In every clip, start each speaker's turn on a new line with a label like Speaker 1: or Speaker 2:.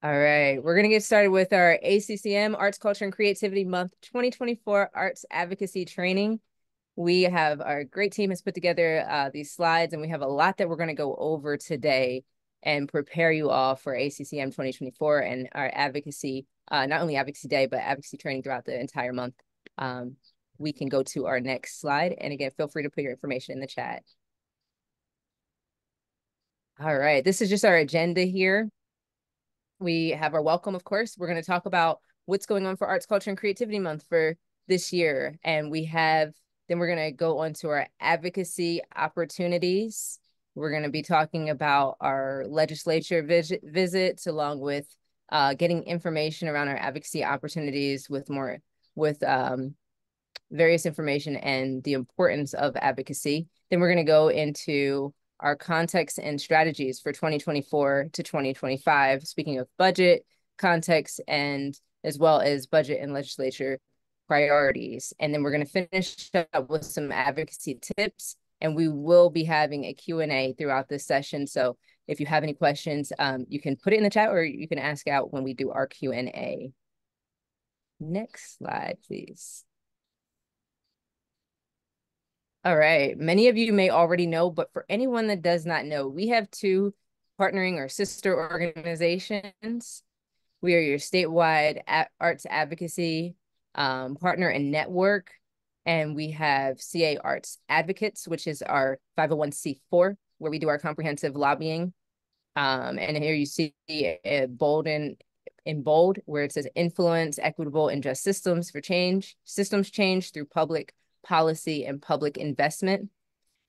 Speaker 1: All right, we're going to get started with our ACCM Arts, Culture, and Creativity Month 2024 Arts Advocacy Training. We have our great team has put together uh, these slides, and we have a lot that we're going to go over today and prepare you all for ACCM 2024 and our advocacy, uh, not only Advocacy Day, but advocacy training throughout the entire month. Um, we can go to our next slide. And again, feel free to put your information in the chat. All right, this is just our agenda here. We have our welcome, of course. We're going to talk about what's going on for Arts, Culture, and Creativity Month for this year. And we have, then we're going to go on to our advocacy opportunities. We're going to be talking about our legislature visit, visits along with uh, getting information around our advocacy opportunities with more, with um, various information and the importance of advocacy. Then we're going to go into our context and strategies for 2024 to 2025, speaking of budget, context, and as well as budget and legislature priorities. And then we're going to finish up with some advocacy tips, and we will be having a Q&A throughout this session. So if you have any questions, um, you can put it in the chat or you can ask out when we do our Q&A. Next slide, please. All right. Many of you may already know, but for anyone that does not know, we have two partnering or sister organizations. We are your statewide arts advocacy um, partner and network. And we have CA Arts Advocates, which is our 501c4, where we do our comprehensive lobbying. Um, and here you see a bold in, in bold where it says influence equitable and just systems for change, systems change through public policy, and public investment.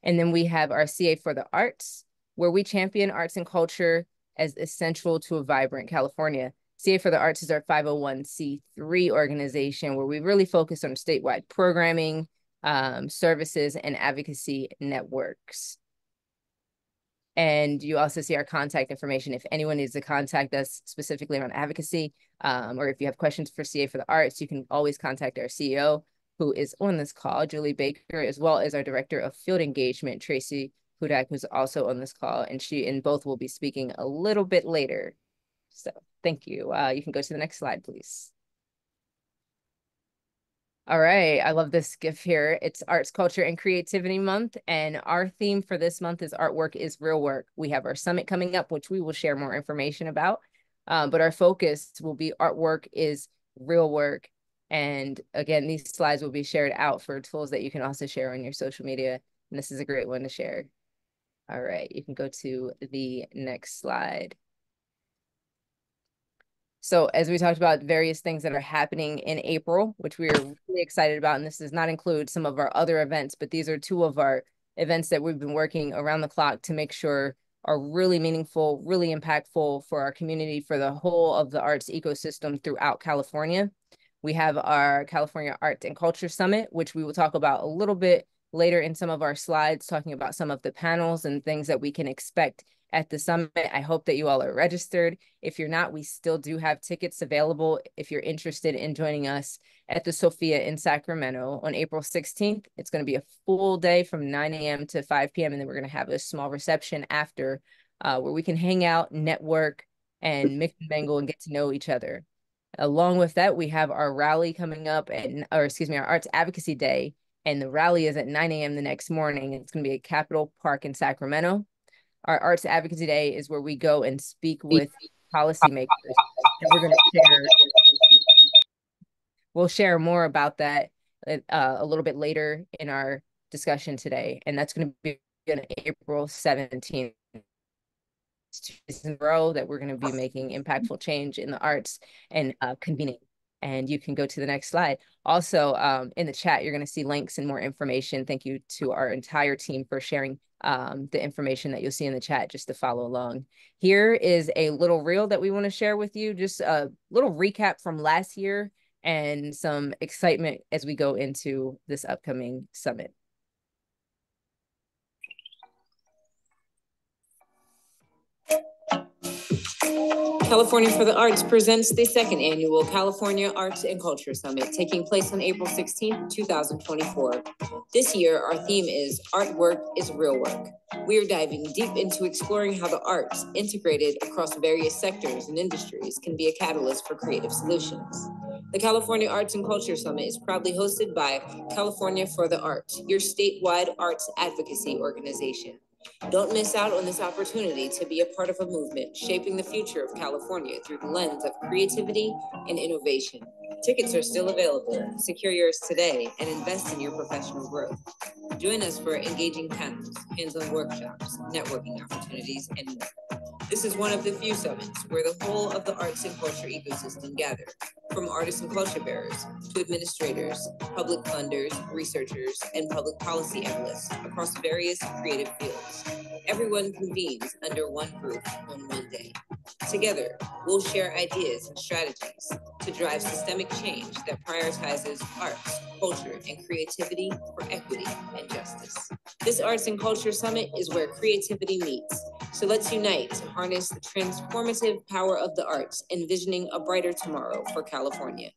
Speaker 1: And then we have our CA for the Arts, where we champion arts and culture as essential to a vibrant California. CA for the Arts is our 501c3 organization where we really focus on statewide programming, um, services, and advocacy networks. And you also see our contact information. If anyone needs to contact us specifically around advocacy, um, or if you have questions for CA for the Arts, you can always contact our CEO, who is on this call, Julie Baker, as well as our Director of Field Engagement, Tracy Hudak, who's also on this call, and she and both will be speaking a little bit later. So thank you. Uh, you can go to the next slide, please. All right, I love this GIF here. It's Arts, Culture, and Creativity Month, and our theme for this month is Artwork is Real Work. We have our summit coming up, which we will share more information about, um, but our focus will be Artwork is Real Work and again, these slides will be shared out for tools that you can also share on your social media. And this is a great one to share. All right, you can go to the next slide. So as we talked about various things that are happening in April, which we are really excited about, and this does not include some of our other events, but these are two of our events that we've been working around the clock to make sure are really meaningful, really impactful for our community, for the whole of the arts ecosystem throughout California. We have our California Arts and Culture Summit, which we will talk about a little bit later in some of our slides, talking about some of the panels and things that we can expect at the summit. I hope that you all are registered. If you're not, we still do have tickets available if you're interested in joining us at the Sofia in Sacramento on April 16th. It's going to be a full day from 9 a.m. to 5 p.m. And then we're going to have a small reception after uh, where we can hang out, network, and mix and mingle and get to know each other. Along with that, we have our rally coming up, and or excuse me, our Arts Advocacy Day, and the rally is at 9 a.m. the next morning. It's going to be at Capitol Park in Sacramento. Our Arts Advocacy Day is where we go and speak with policymakers, and we're going to share. We'll share more about that uh, a little bit later in our discussion today, and that's going to be on April 17th in a row that we're going to be making impactful change in the arts and uh, convening. And you can go to the next slide. Also, um, in the chat, you're going to see links and more information. Thank you to our entire team for sharing um, the information that you'll see in the chat just to follow along. Here is a little reel that we want to share with you, just a little recap from last year and some excitement as we go into this upcoming summit.
Speaker 2: California for the Arts presents the second annual California Arts and Culture Summit taking place on April 16, 2024. This year, our theme is Artwork is Real Work. We are diving deep into exploring how the arts, integrated across various sectors and industries, can be a catalyst for creative solutions. The California Arts and Culture Summit is proudly hosted by California for the Arts, your statewide arts advocacy organization. Don't miss out on this opportunity to be a part of a movement shaping the future of California through the lens of creativity and innovation. Tickets are still available. Secure yours today and invest in your professional growth. Join us for engaging panels, hands on workshops, networking opportunities, and more. This is one of the few summits where the whole of the arts and culture ecosystem gather, from artists and culture bearers to administrators, public funders, researchers, and public policy analysts across various creative fields. Everyone convenes under one roof on one day. Together, we'll share ideas and strategies to drive systemic change that prioritizes arts, culture, and creativity for equity and justice. This Arts and Culture Summit is where creativity meets. So let's unite to harness the transformative power of the arts, envisioning a brighter tomorrow for California.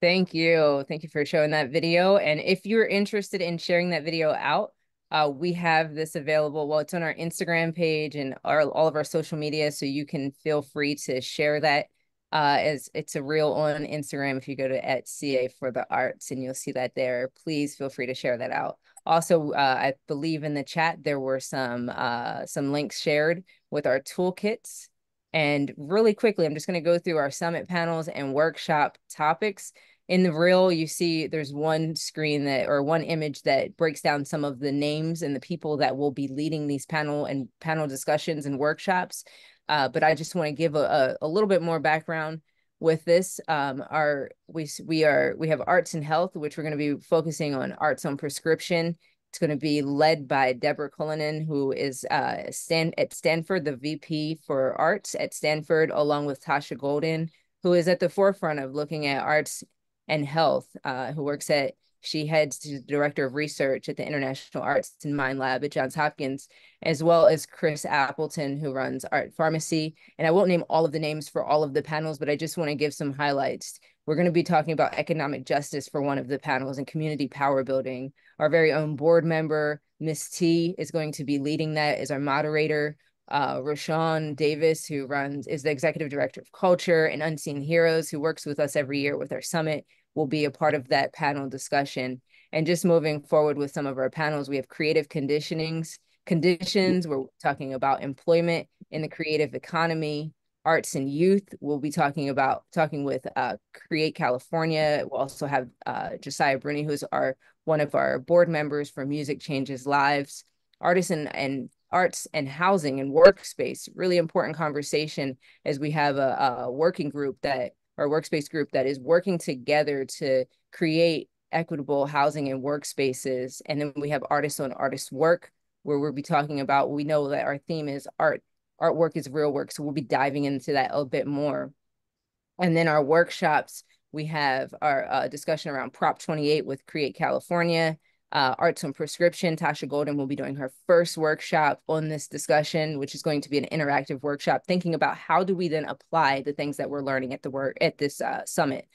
Speaker 1: Thank you. Thank you for showing that video. And if you're interested in sharing that video out, uh, we have this available. Well, it's on our Instagram page and our, all of our social media. So you can feel free to share that uh, as it's a reel on Instagram. If you go to at CA for the arts and you'll see that there, please feel free to share that out. Also, uh, I believe in the chat, there were some, uh, some links shared with our toolkits. And really quickly, I'm just going to go through our summit panels and workshop topics in the reel you see there's one screen that or one image that breaks down some of the names and the people that will be leading these panel and panel discussions and workshops uh, but i just want to give a, a, a, little bit more background with this. Um, our we we are we have arts and health which we're going to be focusing on arts on prescription. It's going to be led by Deborah Cullinan, who is uh, at Stanford, the VP for Arts at Stanford, along with Tasha Golden, who is at the forefront of looking at arts and Health, uh, who works at, she heads to the Director of Research at the International Arts and Mind Lab at Johns Hopkins, as well as Chris Appleton, who runs Art Pharmacy. And I won't name all of the names for all of the panels, but I just want to give some highlights. We're going to be talking about economic justice for one of the panels and community power building. Our very own board member, Miss T, is going to be leading that as our moderator uh, Roshan Davis, who runs is the executive director of culture and Unseen Heroes, who works with us every year with our summit will be a part of that panel discussion. And just moving forward with some of our panels, we have creative conditionings, conditions. We're talking about employment in the creative economy, arts and youth. We'll be talking about talking with uh, Create California. We'll also have uh, Josiah Bruny, who's our one of our board members for Music Changes Lives, artists and, and arts and housing and workspace. Really important conversation as we have a, a working group that our workspace group that is working together to create equitable housing and workspaces. And then we have artists on artists work, where we'll be talking about, we know that our theme is art, artwork is real work. So we'll be diving into that a bit more. And then our workshops, we have our uh, discussion around Prop 28 with Create California, uh, Arts on Prescription. Tasha Golden will be doing her first workshop on this discussion, which is going to be an interactive workshop, thinking about how do we then apply the things that we're learning at the work at this uh, summit,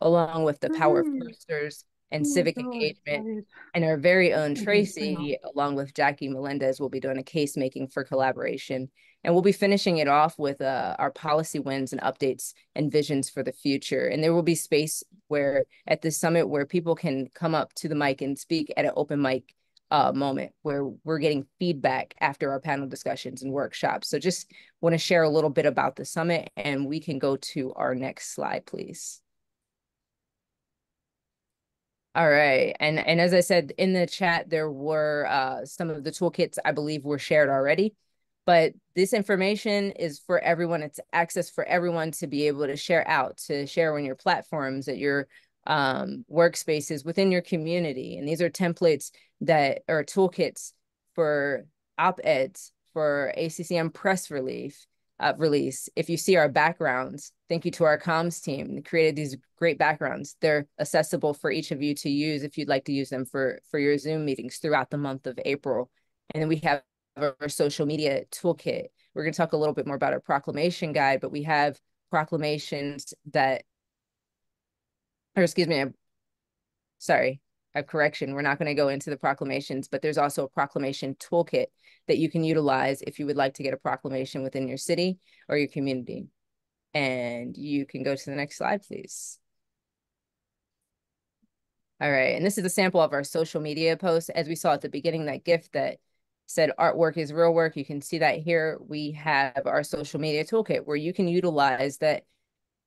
Speaker 1: along with the power mm. of posters and oh civic engagement. And our very own Tracy, along with Jackie Melendez, will be doing a case making for collaboration. And we'll be finishing it off with uh, our policy wins and updates and visions for the future. And there will be space where at this summit where people can come up to the mic and speak at an open mic uh, moment where we're getting feedback after our panel discussions and workshops. So just want to share a little bit about the summit and we can go to our next slide, please. All right. And and as I said in the chat, there were uh, some of the toolkits I believe were shared already. But this information is for everyone. It's access for everyone to be able to share out, to share on your platforms, at your um, workspaces within your community. And these are templates that are toolkits for op-eds, for ACCM press relief, uh, release. If you see our backgrounds, thank you to our comms team. They created these great backgrounds. They're accessible for each of you to use if you'd like to use them for, for your Zoom meetings throughout the month of April. And then we have our social media toolkit. We're going to talk a little bit more about our proclamation guide, but we have proclamations that, or excuse me, I'm sorry, a correction. We're not going to go into the proclamations, but there's also a proclamation toolkit that you can utilize if you would like to get a proclamation within your city or your community. And you can go to the next slide, please. All right, and this is a sample of our social media post. As we saw at the beginning, that gift that said artwork is real work. You can see that here. We have our social media toolkit where you can utilize that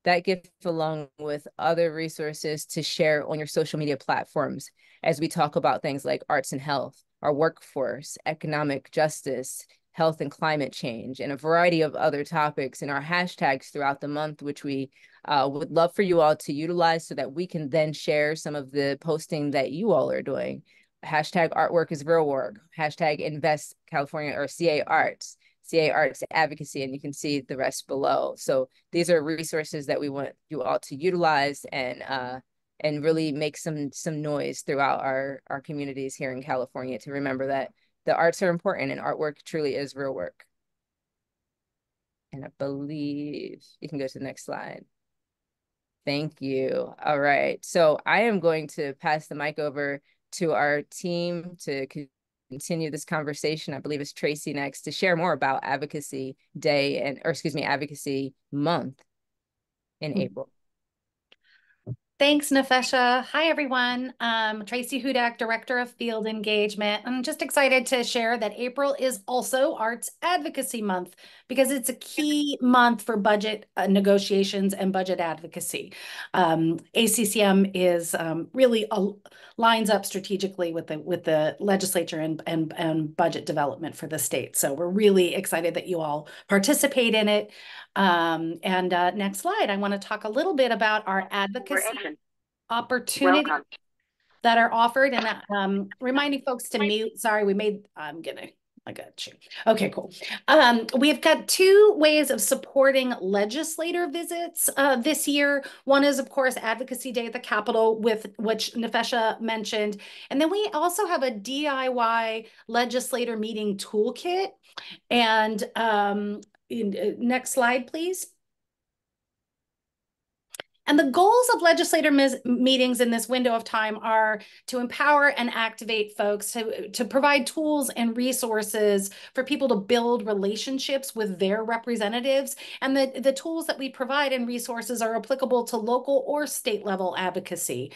Speaker 1: that gift along with other resources to share on your social media platforms as we talk about things like arts and health, our workforce, economic justice, health and climate change, and a variety of other topics in our hashtags throughout the month, which we uh, would love for you all to utilize so that we can then share some of the posting that you all are doing. Hashtag artwork is real work, hashtag invest California or CA arts, CA Arts Advocacy, and you can see the rest below. So these are resources that we want you all to utilize and uh, and really make some some noise throughout our our communities here in California to remember that the arts are important and artwork truly is real work. And I believe you can go to the next slide. Thank you. All right. So I am going to pass the mic over to our team to continue this conversation. I believe it's Tracy next to share more about Advocacy Day and, or excuse me, Advocacy Month in mm -hmm. April.
Speaker 3: Thanks, Nefesha. Hi, everyone. Um, Tracy Hudak, Director of Field Engagement. I'm just excited to share that April is also Arts Advocacy Month because it's a key month for budget uh, negotiations and budget advocacy. Um, ACCM is um, really a, lines up strategically with the with the legislature and, and, and budget development for the state. So we're really excited that you all participate in it. Um, and uh, next slide, I want to talk a little bit about our advocacy opportunities that are offered and um, reminding folks to mute. Sorry, we made, I'm to I got you. Okay, cool. Um, we've got two ways of supporting legislator visits uh, this year. One is, of course, Advocacy Day at the Capitol, with which Nefesha mentioned, and then we also have a DIY legislator meeting toolkit. And um, in, uh, next slide, please. And the goals of legislator meetings in this window of time are to empower and activate folks, to, to provide tools and resources for people to build relationships with their representatives. And the, the tools that we provide and resources are applicable to local or state level advocacy.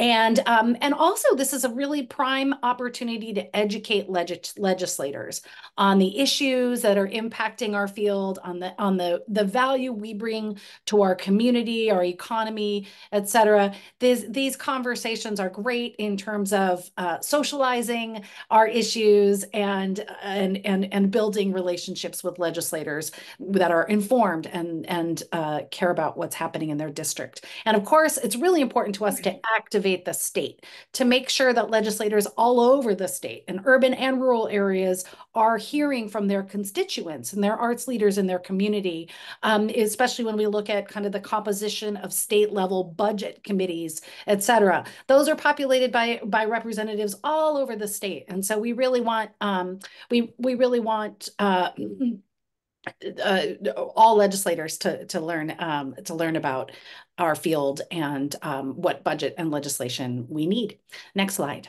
Speaker 3: And, um, and also, this is a really prime opportunity to educate legis legislators on the issues that are impacting our field, on the on the, the value we bring to our community, our economy, et cetera. These, these conversations are great in terms of uh, socializing our issues and, and, and, and building relationships with legislators that are informed and, and uh, care about what's happening in their district. And of course, it's really important to us to activate activate the state to make sure that legislators all over the state in urban and rural areas are hearing from their constituents and their arts leaders in their community, um, especially when we look at kind of the composition of state level budget committees, et cetera. Those are populated by, by representatives all over the state. And so we really want, um, we, we really want, uh, uh, all legislators to to learn um, to learn about our field and um, what budget and legislation we need. Next slide.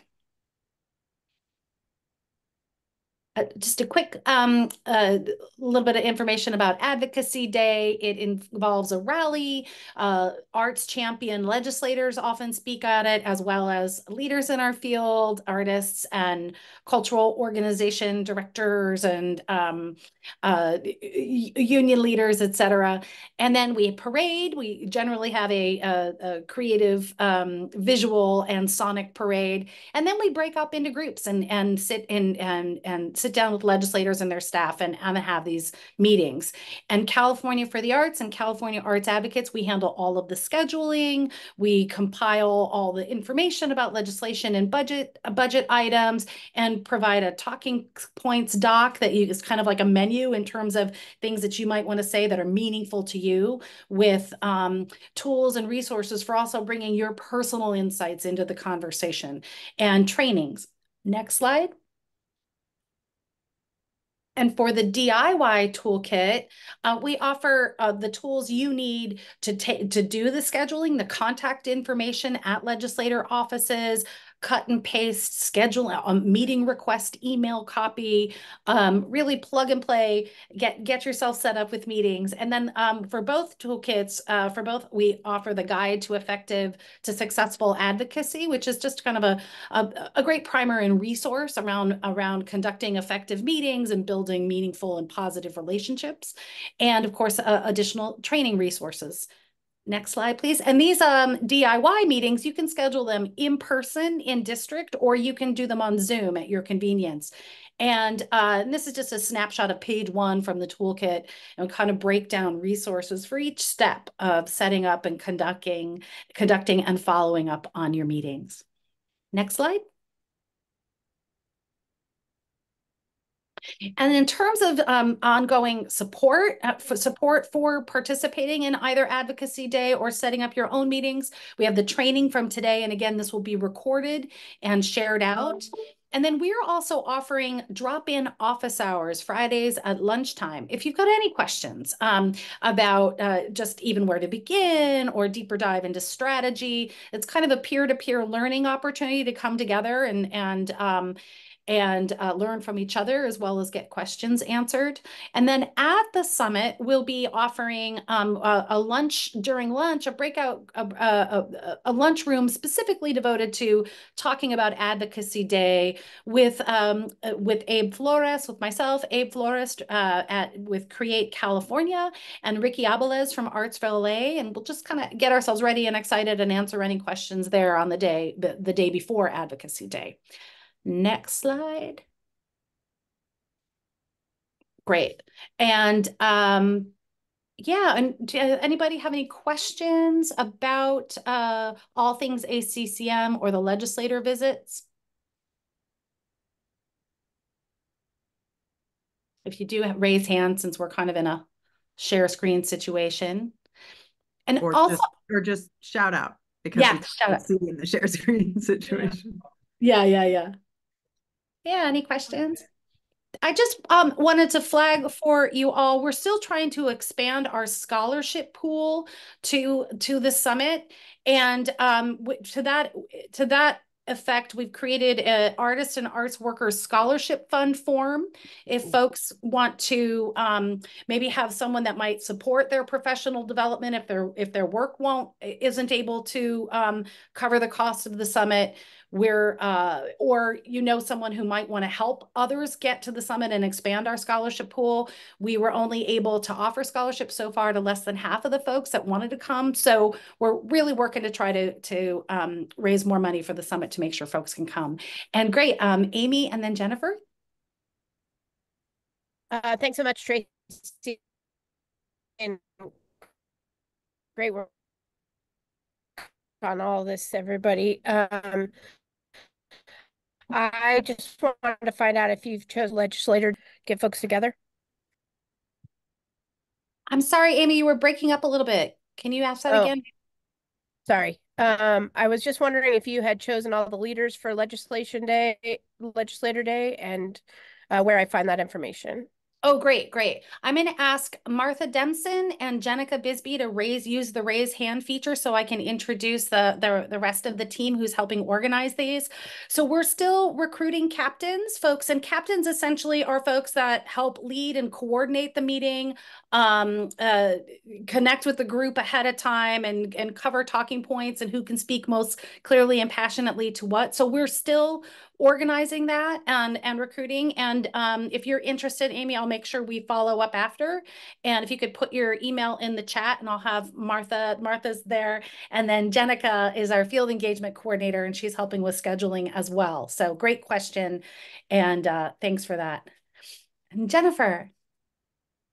Speaker 3: Uh, just a quick um, uh, little bit of information about Advocacy Day. It involves a rally. Uh, arts champion legislators often speak at it, as well as leaders in our field, artists and cultural organization directors and um, uh, union leaders, etc. And then we parade. We generally have a, a, a creative um, visual and sonic parade. And then we break up into groups and, and sit in and, and sit down with legislators and their staff and, and have these meetings. And California for the Arts and California Arts Advocates, we handle all of the scheduling. We compile all the information about legislation and budget budget items and provide a talking points doc that you, is kind of like a menu in terms of things that you might want to say that are meaningful to you with um, tools and resources for also bringing your personal insights into the conversation and trainings. Next slide. And for the DIY toolkit, uh, we offer uh, the tools you need to take to do the scheduling, the contact information at legislator offices, cut and paste, schedule a meeting request, email copy, um, really plug and play, get, get yourself set up with meetings. And then um, for both toolkits, uh, for both, we offer the guide to effective to successful advocacy, which is just kind of a, a, a great primer and resource around, around conducting effective meetings and building meaningful and positive relationships. And of course, uh, additional training resources. Next slide, please. And these um, DIY meetings, you can schedule them in person in district, or you can do them on Zoom at your convenience. And, uh, and this is just a snapshot of page one from the toolkit and kind of break down resources for each step of setting up and conducting, conducting and following up on your meetings. Next slide. And in terms of um, ongoing support, uh, for support for participating in either advocacy day or setting up your own meetings, we have the training from today. And again, this will be recorded and shared out. And then we're also offering drop-in office hours Fridays at lunchtime. If you've got any questions um, about uh, just even where to begin or deeper dive into strategy, it's kind of a peer-to-peer -peer learning opportunity to come together and and um, and uh, learn from each other as well as get questions answered. And then at the summit, we'll be offering um, a, a, lunch during lunch, a breakout, a, a, a, lunch room specifically devoted to talking about Advocacy Day with um, with Abe Flores, with myself, Abe Flores uh, at with Create California, and Ricky Abeles from Arts for LA, and we'll just kind of get ourselves ready and excited and answer any questions there on the day the, the day before Advocacy Day. Next slide. Great. And um, yeah, and anybody have any questions about uh, all things ACCM or the legislator visits? If you do raise hands, since we're kind of in a share screen situation. And
Speaker 4: or
Speaker 3: also,
Speaker 4: just, or just shout out because
Speaker 3: yeah, shout out.
Speaker 4: in the share screen situation.
Speaker 3: Yeah, yeah, yeah. Yeah, any questions? I just um, wanted to flag for you all, we're still trying to expand our scholarship pool to to the summit. And um, to that to that effect, we've created an artist and arts workers scholarship fund form. If folks want to um, maybe have someone that might support their professional development, if their if their work won't isn't able to um, cover the cost of the summit, we're uh, or you know someone who might want to help others get to the summit and expand our scholarship pool. We were only able to offer scholarships so far to less than half of the folks that wanted to come. So we're really working to try to to um, raise more money for the summit to make sure folks can come. And great um, amy and then jennifer?
Speaker 5: Uh, thanks so much tracy. And great work on all this everybody. Um I just wanted to find out if you've chosen legislator to get folks together.
Speaker 3: I'm sorry, Amy, you were breaking up a little bit. Can you ask that oh, again?
Speaker 5: Sorry. Um, I was just wondering if you had chosen all the leaders for legislation day, legislator day, and uh, where I find that information.
Speaker 3: Oh, great, great. I'm going to ask Martha Dempson and Jenica Bisbee to raise use the raise hand feature so I can introduce the, the, the rest of the team who's helping organize these. So we're still recruiting captains, folks, and captains essentially are folks that help lead and coordinate the meeting, um, uh, connect with the group ahead of time and, and cover talking points and who can speak most clearly and passionately to what. So we're still organizing that and, and recruiting. And um, if you're interested, Amy, I'll make sure we follow up after. And if you could put your email in the chat and I'll have Martha, Martha's there. And then Jenica is our field engagement coordinator and she's helping with scheduling as well. So great question. And uh, thanks for that. And Jennifer.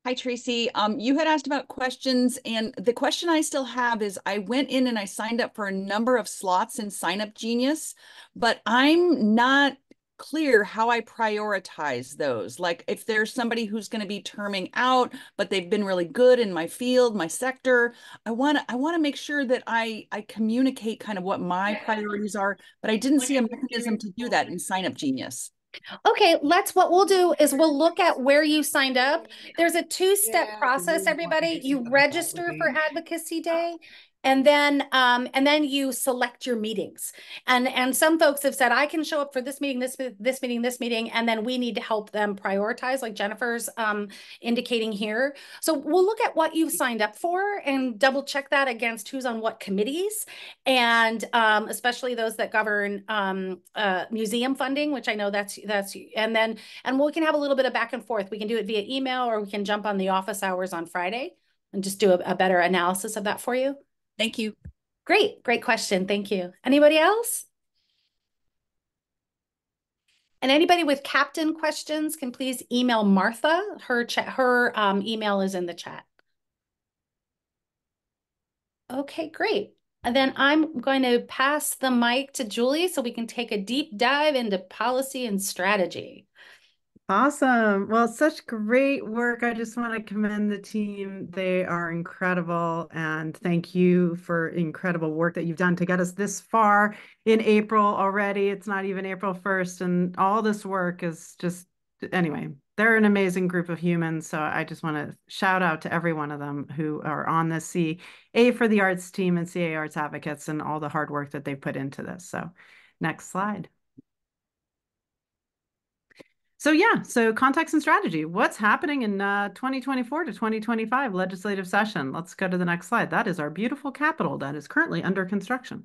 Speaker 6: Hi, Tracy. Um, you had asked about questions, and the question I still have is I went in and I signed up for a number of slots in Sign Up Genius, but I'm not clear how I prioritize those. Like if there's somebody who's going to be terming out, but they've been really good in my field, my sector, I want to I want to make sure that I I communicate kind of what my priorities are, but I didn't see a mechanism to do that in Sign Up Genius.
Speaker 3: Okay, let's what we'll do is we'll look at where you signed up. There's a two-step process, everybody. You register for Advocacy Day and then um, and then you select your meetings. And and some folks have said i can show up for this meeting this this meeting this meeting and then we need to help them prioritize like jennifer's um, indicating here. So we'll look at what you've signed up for and double check that against who's on what committees. And um, especially those that govern um, uh, museum funding which i know that's that's and then and we can have a little bit of back and forth. We can do it via email or we can jump on the office hours on friday and just do a, a better analysis of that for you
Speaker 6: Thank you.
Speaker 3: Great, great question. Thank you. Anybody else? And anybody with captain questions can please email Martha. Her chat, her um, email is in the chat. Okay, great. And then I'm going to pass the mic to Julie so we can take a deep dive into policy and strategy.
Speaker 4: Awesome. Well, such great work. I just want to commend the team. They are incredible. And thank you for incredible work that you've done to get us this far in April already. It's not even April 1st. And all this work is just, anyway, they're an amazing group of humans. So I just want to shout out to every one of them who are on the CA for the Arts team and CA Arts Advocates and all the hard work that they put into this. So next slide. So yeah, so context and strategy. What's happening in uh, 2024 to 2025 legislative session? Let's go to the next slide. That is our beautiful capitol that is currently under construction.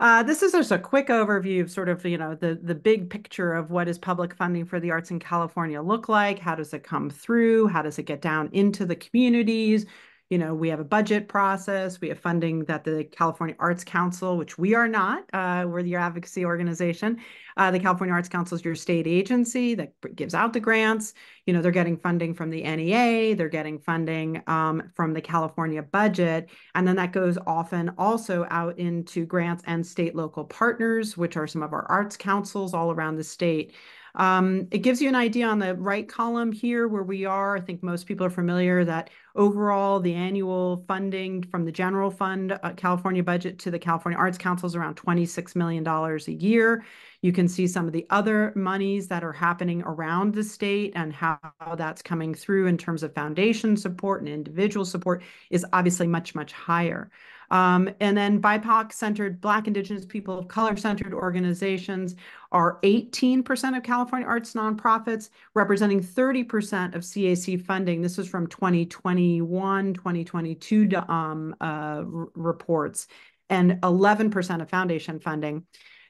Speaker 4: Uh, this is just a quick overview of sort of, you know, the, the big picture of what is public funding for the arts in California look like? How does it come through? How does it get down into the communities? You know, we have a budget process. We have funding that the California Arts Council, which we are not, uh, we're the advocacy organization. Uh, the California Arts Council is your state agency that gives out the grants. You know, they're getting funding from the NEA, they're getting funding um, from the California budget. And then that goes often also out into grants and state local partners, which are some of our arts councils all around the state. Um, it gives you an idea on the right column here where we are. I think most people are familiar that overall the annual funding from the general fund uh, California budget to the California Arts Council is around $26 million a year. You can see some of the other monies that are happening around the state and how that's coming through in terms of foundation support and individual support is obviously much, much higher. Um, and then BIPOC-centered, Black, Indigenous, People of Color-centered organizations are 18% of California arts nonprofits, representing 30% of CAC funding. This is from 2021, 2022 um, uh, reports, and 11% of foundation funding.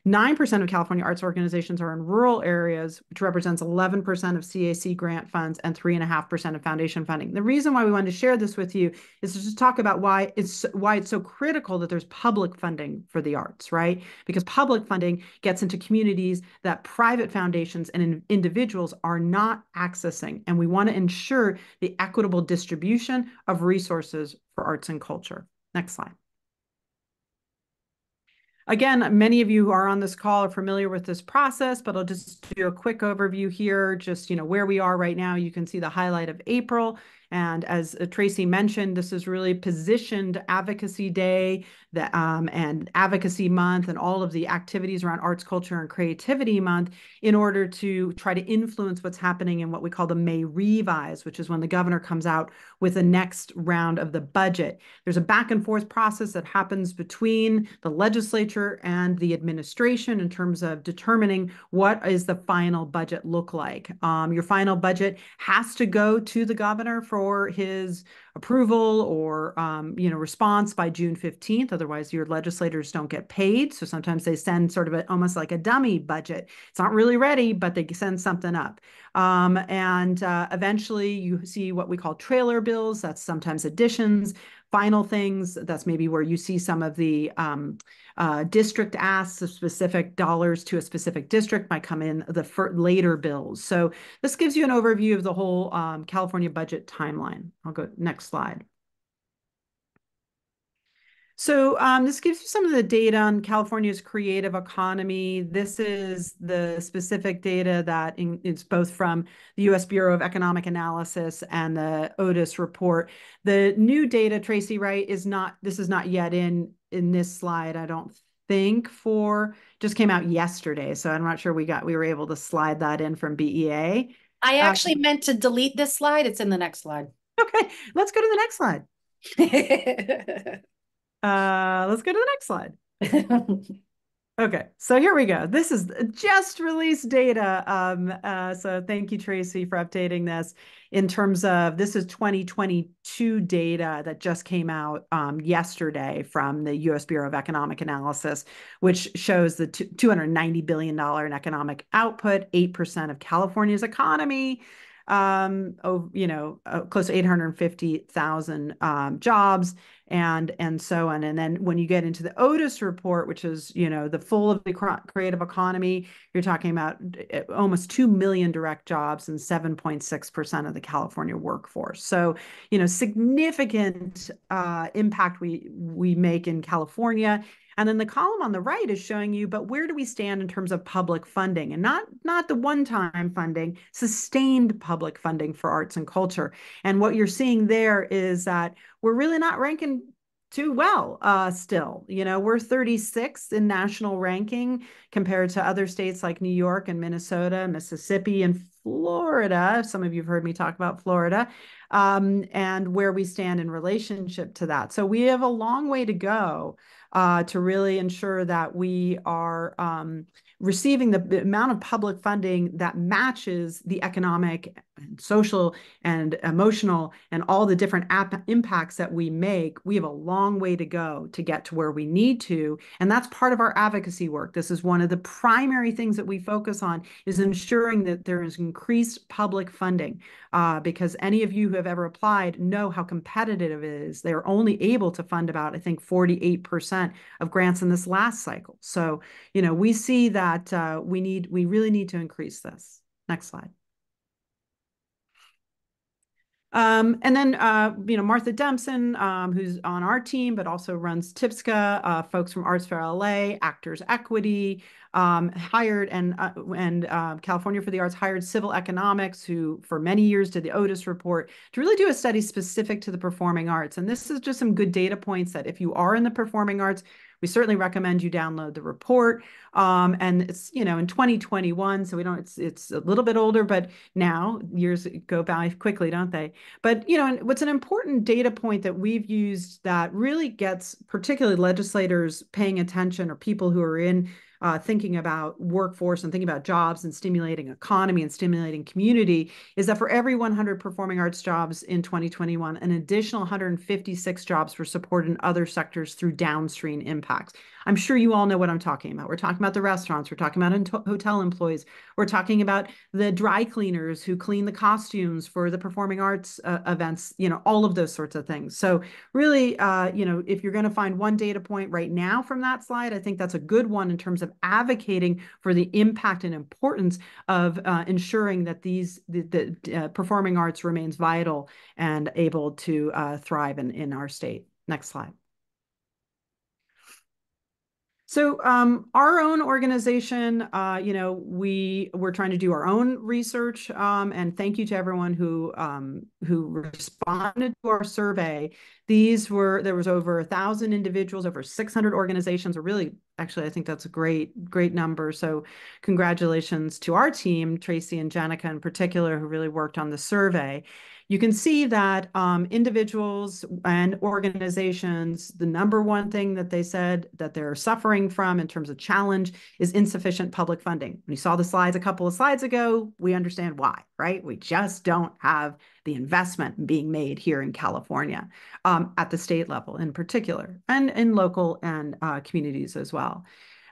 Speaker 4: 9% of California arts organizations are in rural areas, which represents 11% of CAC grant funds and 3.5% of foundation funding. The reason why we wanted to share this with you is to talk about why it's why it's so critical that there's public funding for the arts, right? Because public funding gets into communities that private foundations and in individuals are not accessing. And we want to ensure the equitable distribution of resources for arts and culture. Next slide. Again, many of you who are on this call are familiar with this process, but I'll just do a quick overview here, just you know where we are right now. You can see the highlight of April and as uh, Tracy mentioned, this is really positioned Advocacy Day um, and Advocacy Month and all of the activities around Arts, Culture, and Creativity Month in order to try to influence what's happening in what we call the May Revise, which is when the governor comes out with the next round of the budget. There's a back and forth process that happens between the legislature and the administration in terms of determining what is the final budget look like. Um, your final budget has to go to the governor for for his approval or um, you know response by June 15th. Otherwise, your legislators don't get paid. So sometimes they send sort of a, almost like a dummy budget. It's not really ready, but they send something up. Um, and uh, eventually, you see what we call trailer bills. That's sometimes additions final things. That's maybe where you see some of the um, uh, district asks of specific dollars to a specific district might come in the later bills. So this gives you an overview of the whole um, California budget timeline. I'll go next slide. So um, this gives you some of the data on California's creative economy. This is the specific data that in, it's both from the U.S. Bureau of Economic Analysis and the Otis report. The new data, Tracy, Wright, is not. This is not yet in in this slide. I don't think for just came out yesterday, so I'm not sure we got we were able to slide that in from BEA.
Speaker 3: I uh, actually um, meant to delete this slide. It's in the next slide.
Speaker 4: Okay, let's go to the next slide. Uh, let's go to the next slide. okay, so here we go. This is just released data. Um, uh, so thank you, Tracy, for updating this in terms of this is 2022 data that just came out um, yesterday from the US Bureau of Economic Analysis, which shows the $290 billion in economic output, 8% of California's economy um, oh, you know, uh, close to 850,000 um, jobs and and so on. And then when you get into the Otis report, which is, you know, the full of the creative economy, you're talking about uh, almost 2 million direct jobs and 7.6% of the California workforce. So, you know, significant uh, impact we we make in California and then the column on the right is showing you, but where do we stand in terms of public funding and not, not the one-time funding, sustained public funding for arts and culture. And what you're seeing there is that we're really not ranking too well uh, still. You know, we're 36th in national ranking compared to other states like New York and Minnesota, Mississippi, and Florida. Some of you have heard me talk about Florida um, and where we stand in relationship to that. So we have a long way to go uh, to really ensure that we are um, receiving the, the, amount of public funding that matches the economic and social and emotional and all the different impacts that we make. We have a long way to go to get to where we need to. And that's part of our advocacy work. This is one of the primary things that we focus on is ensuring that there is increased public funding uh, because any of you who have ever applied know how competitive it is. They're only able to fund about, I think, 48% of grants in this last cycle. So, you know, we see that uh, we need, we really need to increase this. Next slide. Um, and then, uh, you know, Martha Dempson, um, who's on our team, but also runs TIPSCA, uh, folks from Arts for LA, Actors Equity, um, hired and uh, and uh, California for the Arts hired Civil Economics, who for many years did the Otis report to really do a study specific to the performing arts. And this is just some good data points that if you are in the performing arts, we certainly recommend you download the report. Um, and it's, you know, in 2021, so we don't, it's, it's a little bit older, but now years go by quickly, don't they? But, you know, and what's an important data point that we've used that really gets particularly legislators paying attention or people who are in uh, thinking about workforce and thinking about jobs and stimulating economy and stimulating community is that for every 100 performing arts jobs in 2021, an additional 156 jobs were supported in other sectors through downstream impacts. I'm sure you all know what I'm talking about. We're talking about the restaurants, we're talking about hotel employees, we're talking about the dry cleaners who clean the costumes for the performing arts uh, events, you know, all of those sorts of things. So really, uh, you know, if you're going to find one data point right now from that slide, I think that's a good one in terms of advocating for the impact and importance of uh, ensuring that these the, the uh, performing arts remains vital and able to uh, thrive in, in our state. Next slide. So um, our own organization, uh, you know, we we're trying to do our own research, um, and thank you to everyone who um, who responded to our survey. These were there was over a thousand individuals, over 600 organizations. Or really, actually, I think that's a great great number. So congratulations to our team, Tracy and Jenica in particular, who really worked on the survey you can see that um, individuals and organizations, the number one thing that they said that they're suffering from in terms of challenge is insufficient public funding. We saw the slides a couple of slides ago. We understand why, right? We just don't have the investment being made here in California um, at the state level in particular, and in local and uh, communities as well.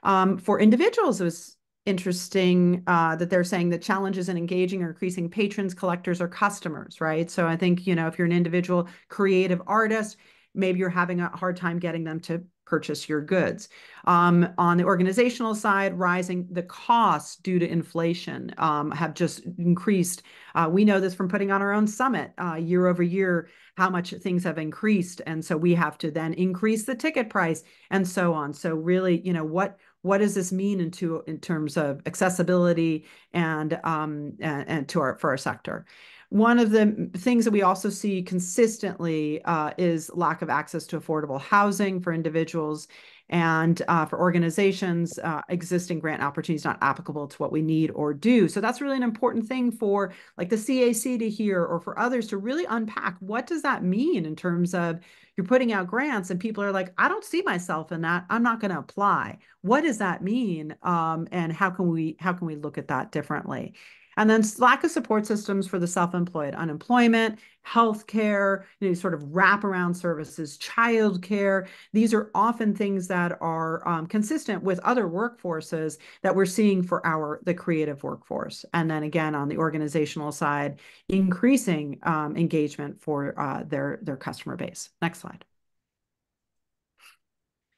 Speaker 4: Um, for individuals, it was interesting uh, that they're saying that challenges in engaging or increasing patrons, collectors, or customers, right? So I think, you know, if you're an individual creative artist, maybe you're having a hard time getting them to purchase your goods. Um, on the organizational side, rising the costs due to inflation um, have just increased. Uh, we know this from putting on our own summit uh, year over year, how much things have increased. And so we have to then increase the ticket price and so on. So really, you know, what what does this mean into in terms of accessibility and um, and, and to our for our sector? One of the things that we also see consistently uh, is lack of access to affordable housing for individuals and uh, for organizations, uh, existing grant opportunities not applicable to what we need or do. So that's really an important thing for like the CAC to hear or for others to really unpack. What does that mean in terms of you're putting out grants and people are like, I don't see myself in that. I'm not going to apply. What does that mean? Um, and how can we how can we look at that differently? And then lack of support systems for the self-employed, unemployment, healthcare, you know, sort of wraparound services, childcare. These are often things that are um, consistent with other workforces that we're seeing for our the creative workforce. And then again, on the organizational side, increasing um, engagement for uh, their their customer base. Next slide.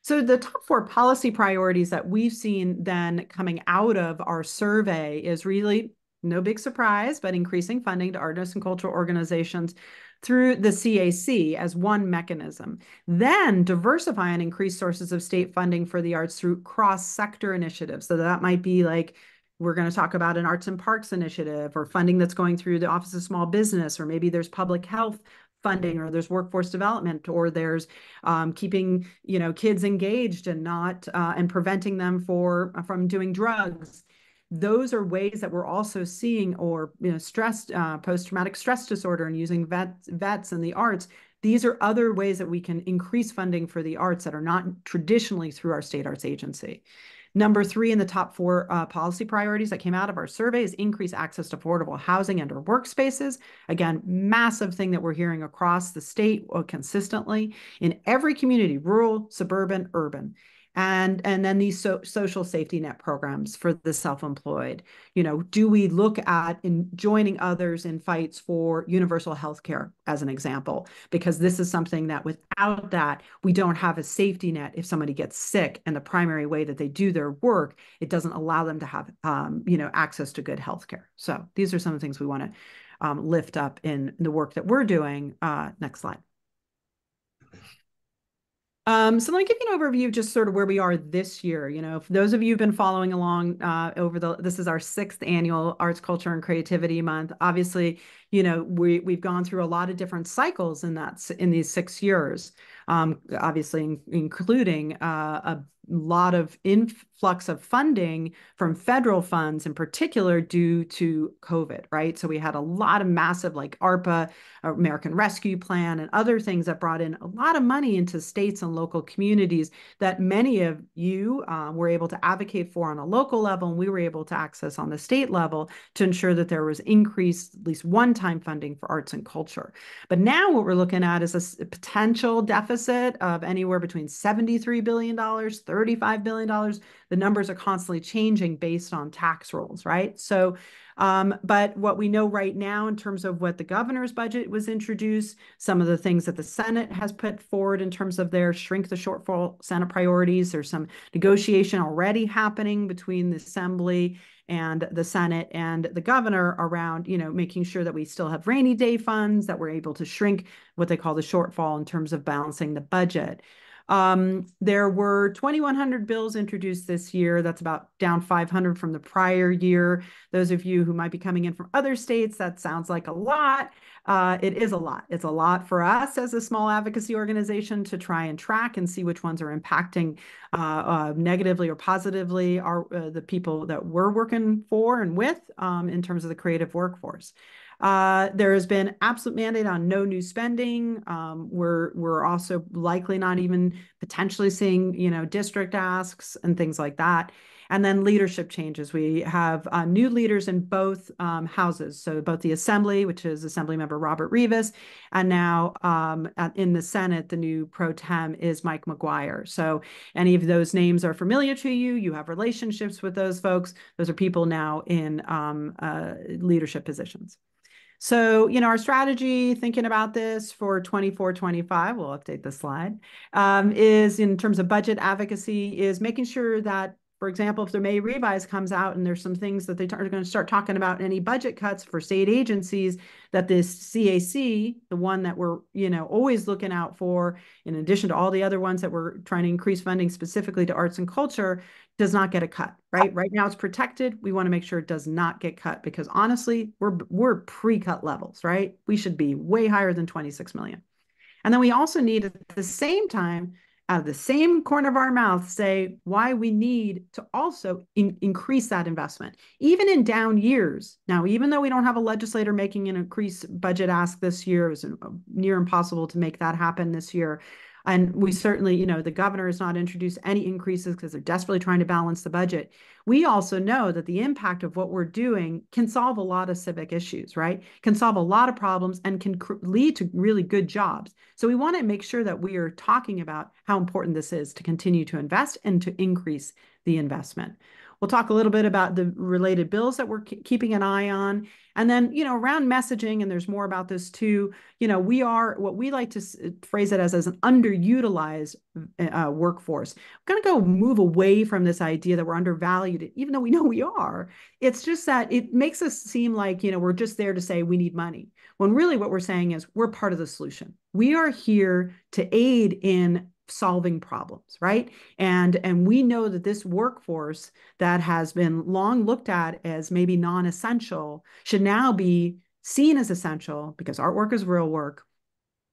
Speaker 4: So the top four policy priorities that we've seen then coming out of our survey is really no big surprise, but increasing funding to artists and cultural organizations through the CAC as one mechanism. Then diversify and increase sources of state funding for the arts through cross-sector initiatives. So that might be like we're going to talk about an arts and parks initiative or funding that's going through the Office of Small Business, or maybe there's public health funding or there's workforce development or there's um, keeping you know kids engaged and not uh, and preventing them for from doing drugs those are ways that we're also seeing or you know stress uh, post-traumatic stress disorder and using vets vets and the arts. These are other ways that we can increase funding for the arts that are not traditionally through our state arts agency. Number three in the top four uh, policy priorities that came out of our survey is increase access to affordable housing and or workspaces. Again massive thing that we're hearing across the state uh, consistently in every community rural suburban urban and and then these so, social safety net programs for the self-employed. You know do we look at in joining others in fights for universal health care as an example? Because this is something that without that we don't have a safety net. If somebody gets sick and the primary way that they do their work it doesn't allow them to have um, you know access to good health care. So these are some of the things we want to um, lift up in the work that we're doing uh, next slide um, so let me give you an overview of just sort of where we are this year. You know, for those of you who've been following along uh, over the, this is our sixth annual Arts, Culture, and Creativity Month. Obviously, you know, we we've gone through a lot of different cycles in that in these six years. Um, obviously, in, including uh, a lot of influx of funding from federal funds in particular due to COVID, right? So we had a lot of massive like ARPA, American Rescue Plan, and other things that brought in a lot of money into states and local communities that many of you um, were able to advocate for on a local level, and we were able to access on the state level to ensure that there was increased, at least one-time funding for arts and culture. But now what we're looking at is a potential deficit of anywhere between $73 billion, $35 billion. The numbers are constantly changing based on tax rolls, right? So, um, but what we know right now in terms of what the governor's budget was introduced, some of the things that the Senate has put forward in terms of their shrink the shortfall Senate priorities, there's some negotiation already happening between the Assembly and the Senate and the governor around, you know, making sure that we still have rainy day funds, that we're able to shrink what they call the shortfall in terms of balancing the budget. Um, there were 2,100 bills introduced this year. That's about down 500 from the prior year. Those of you who might be coming in from other states, that sounds like a lot. Uh, it is a lot. It's a lot for us as a small advocacy organization to try and track and see which ones are impacting uh, uh, negatively or positively our, uh, the people that we're working for and with um, in terms of the creative workforce. Uh, there has been absolute mandate on no new spending. Um, we're we're also likely not even potentially seeing you know district asks and things like that. And then leadership changes. We have uh, new leaders in both um, houses. So both the Assembly, which is Assembly Member Robert Rivas, and now um, at, in the Senate, the new pro tem is Mike McGuire. So any of those names are familiar to you. You have relationships with those folks. Those are people now in um, uh, leadership positions. So, you know, our strategy, thinking about this for 24, 25, we'll update the slide, um, is in terms of budget advocacy, is making sure that for example, if the May revise comes out and there's some things that they are going to start talking about any budget cuts for state agencies, that this CAC, the one that we're you know always looking out for, in addition to all the other ones that we're trying to increase funding specifically to arts and culture, does not get a cut. Right, right now it's protected. We want to make sure it does not get cut because honestly, we're we're pre-cut levels. Right, we should be way higher than 26 million. And then we also need at the same time out of the same corner of our mouth say why we need to also in, increase that investment. Even in down years. Now even though we don't have a legislator making an increased budget ask this year it was uh, near impossible to make that happen this year and we mm-hmm. certainly, you know, the governor has not introduced any increases because they're desperately trying to balance the budget. We also know that the impact of what we're doing can solve a lot of civic issues, right? Can solve a lot of problems and can lead to really good jobs. So we want to make sure that we are talking about how important this is to continue to invest and to increase the investment. We'll talk a little bit about the related bills that we're keeping an eye on. And then, you know, around messaging, and there's more about this too, you know, we are what we like to uh, phrase it as, as an underutilized uh, workforce. We're going to go move away from this idea that we're undervalued, even though we know we are. It's just that it makes us seem like, you know, we're just there to say we need money. When really what we're saying is we're part of the solution. We are here to aid in solving problems right and and we know that this workforce that has been long looked at as maybe non-essential should now be seen as essential because artwork is real work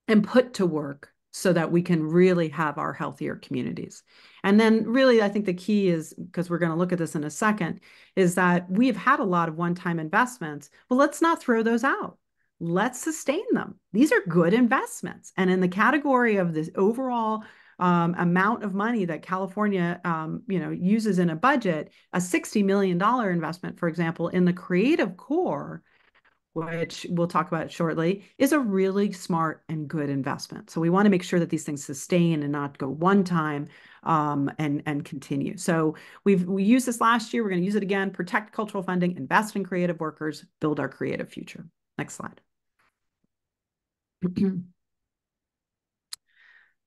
Speaker 4: and put to work so that we can really have our healthier communities and then really i think the key is because we're going to look at this in a second is that we've had a lot of one-time investments well let's not throw those out let's sustain them. These are good investments. And in the category of this overall um, amount of money that California, um, you know, uses in a budget, a $60 million investment, for example, in the creative corps, which we'll talk about shortly, is a really smart and good investment. So we want to make sure that these things sustain and not go one time um, and and continue. So we've we used this last year. We're going to use it again. Protect cultural funding, invest in creative workers, build our creative future. Next slide.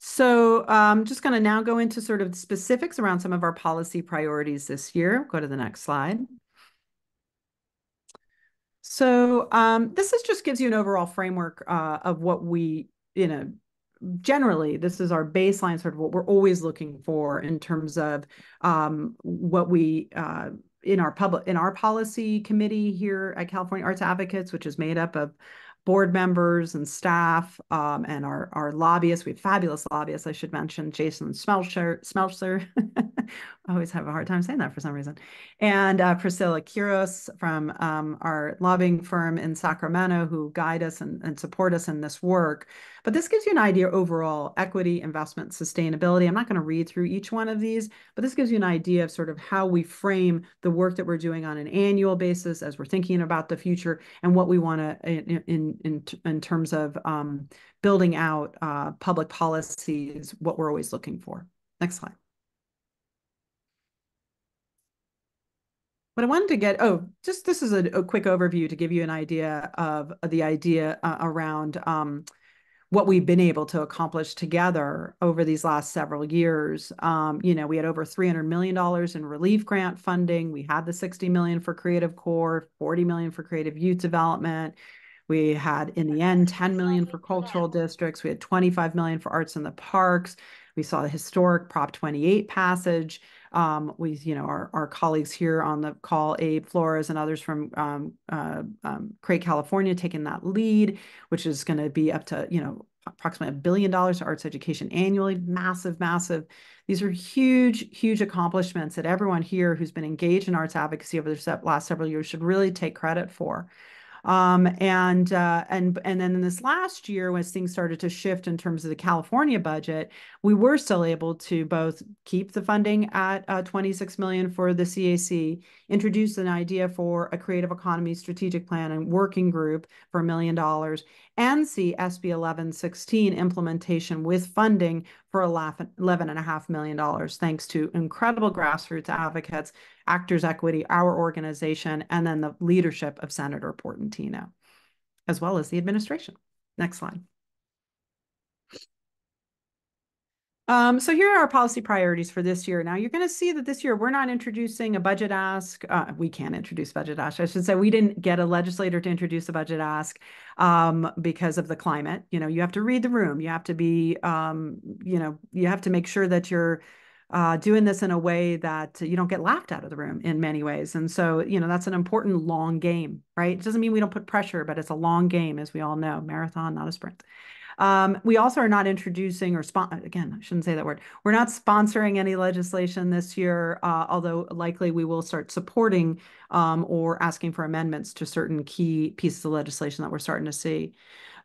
Speaker 4: So I'm um, just going to now go into sort of specifics around some of our policy priorities this year. Go to the next slide. So um, this is just gives you an overall framework uh, of what we, you know, generally this is our baseline sort of what we're always looking for in terms of um, what we uh, in our public in our policy committee here at California Arts Advocates, which is made up of board members and staff um, and our, our lobbyists. We have fabulous lobbyists, I should mention, Jason Schmelzer. Schmelzer. I always have a hard time saying that for some reason. And uh, Priscilla Quiroz from um, our lobbying firm in Sacramento who guide us and, and support us in this work. But this gives you an idea overall, equity, investment, sustainability. I'm not going to read through each one of these, but this gives you an idea of sort of how we frame the work that we're doing on an annual basis as we're thinking about the future and what we want to in, in, in, in terms of um, building out uh, public policies, what we're always looking for. Next slide. But I wanted to get, oh, just this is a, a quick overview to give you an idea of, of the idea uh, around um, what we've been able to accomplish together over these last several years. Um, you know, we had over $300 million in relief grant funding. We had the 60 million for Creative Corps, 40 million for Creative Youth Development. We had, in the end, 10 million for cultural districts. We had 25 million for arts in the parks. We saw the historic Prop 28 passage. Um, we, you know, our, our colleagues here on the call, Abe Flores and others from um, uh, um, Create California taking that lead, which is going to be up to, you know, approximately a billion dollars to arts education annually. Massive, massive. These are huge, huge accomplishments that everyone here who's been engaged in arts advocacy over the last several years should really take credit for. Um, and uh, and and then in this last year, as things started to shift in terms of the California budget, we were still able to both keep the funding at uh, 26 million for the CAC, introduce an idea for a creative economy strategic plan and working group for a million dollars, and see SB 1116 implementation with funding for $11.5 million, thanks to incredible grassroots advocates, Actors Equity, our organization, and then the leadership of Senator Portantino. as well as the administration. Next slide. Um, so here are our policy priorities for this year. Now you're going to see that this year we're not introducing a budget ask. Uh, we can't introduce budget ask. I should say we didn't get a legislator to introduce a budget ask um, because of the climate. You know, you have to read the room. You have to be, um, you know, you have to make sure that you're uh, doing this in a way that you don't get laughed out of the room in many ways. And so, you know, that's an important long game, right? It doesn't mean we don't put pressure, but it's a long game, as we all know, marathon, not a sprint. Um, we also are not introducing or again, I shouldn't say that word. We're not sponsoring any legislation this year, uh, although likely we will start supporting um, or asking for amendments to certain key pieces of legislation that we're starting to see.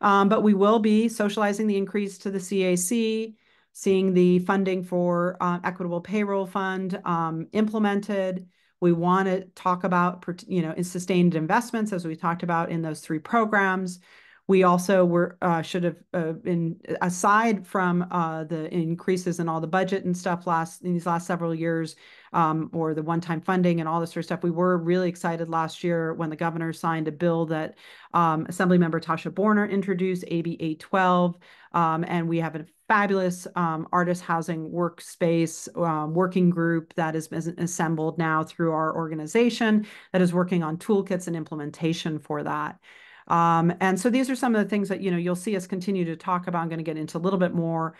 Speaker 4: Um, but we will be socializing the increase to the CAC, seeing the funding for uh, equitable payroll fund um, implemented. We want to talk about, you know, sustained investments, as we talked about in those three programs. We also were uh, should have uh, been aside from uh, the increases in all the budget and stuff last in these last several years, um, or the one-time funding and all this sort of stuff. We were really excited last year when the governor signed a bill that um, Assemblymember Tasha Boerner introduced, AB 812, um, and we have a fabulous um, artist housing workspace um, working group that is assembled now through our organization that is working on toolkits and implementation for that. Um, and so these are some of the things that, you know, you'll see us continue to talk about. I'm going to get into a little bit more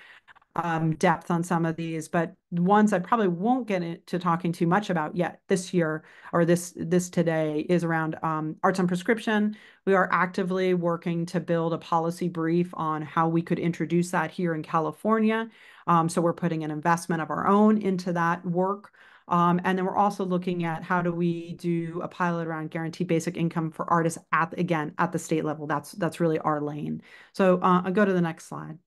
Speaker 4: um, depth on some of these, but ones I probably won't get into talking too much about yet this year or this this today is around um, arts on prescription. We are actively working to build a policy brief on how we could introduce that here in California. Um, so we're putting an investment of our own into that work. Um, and then we're also looking at how do we do a pilot around guaranteed basic income for artists at again at the state level. That's that's really our lane. So uh, I'll go to the next slide.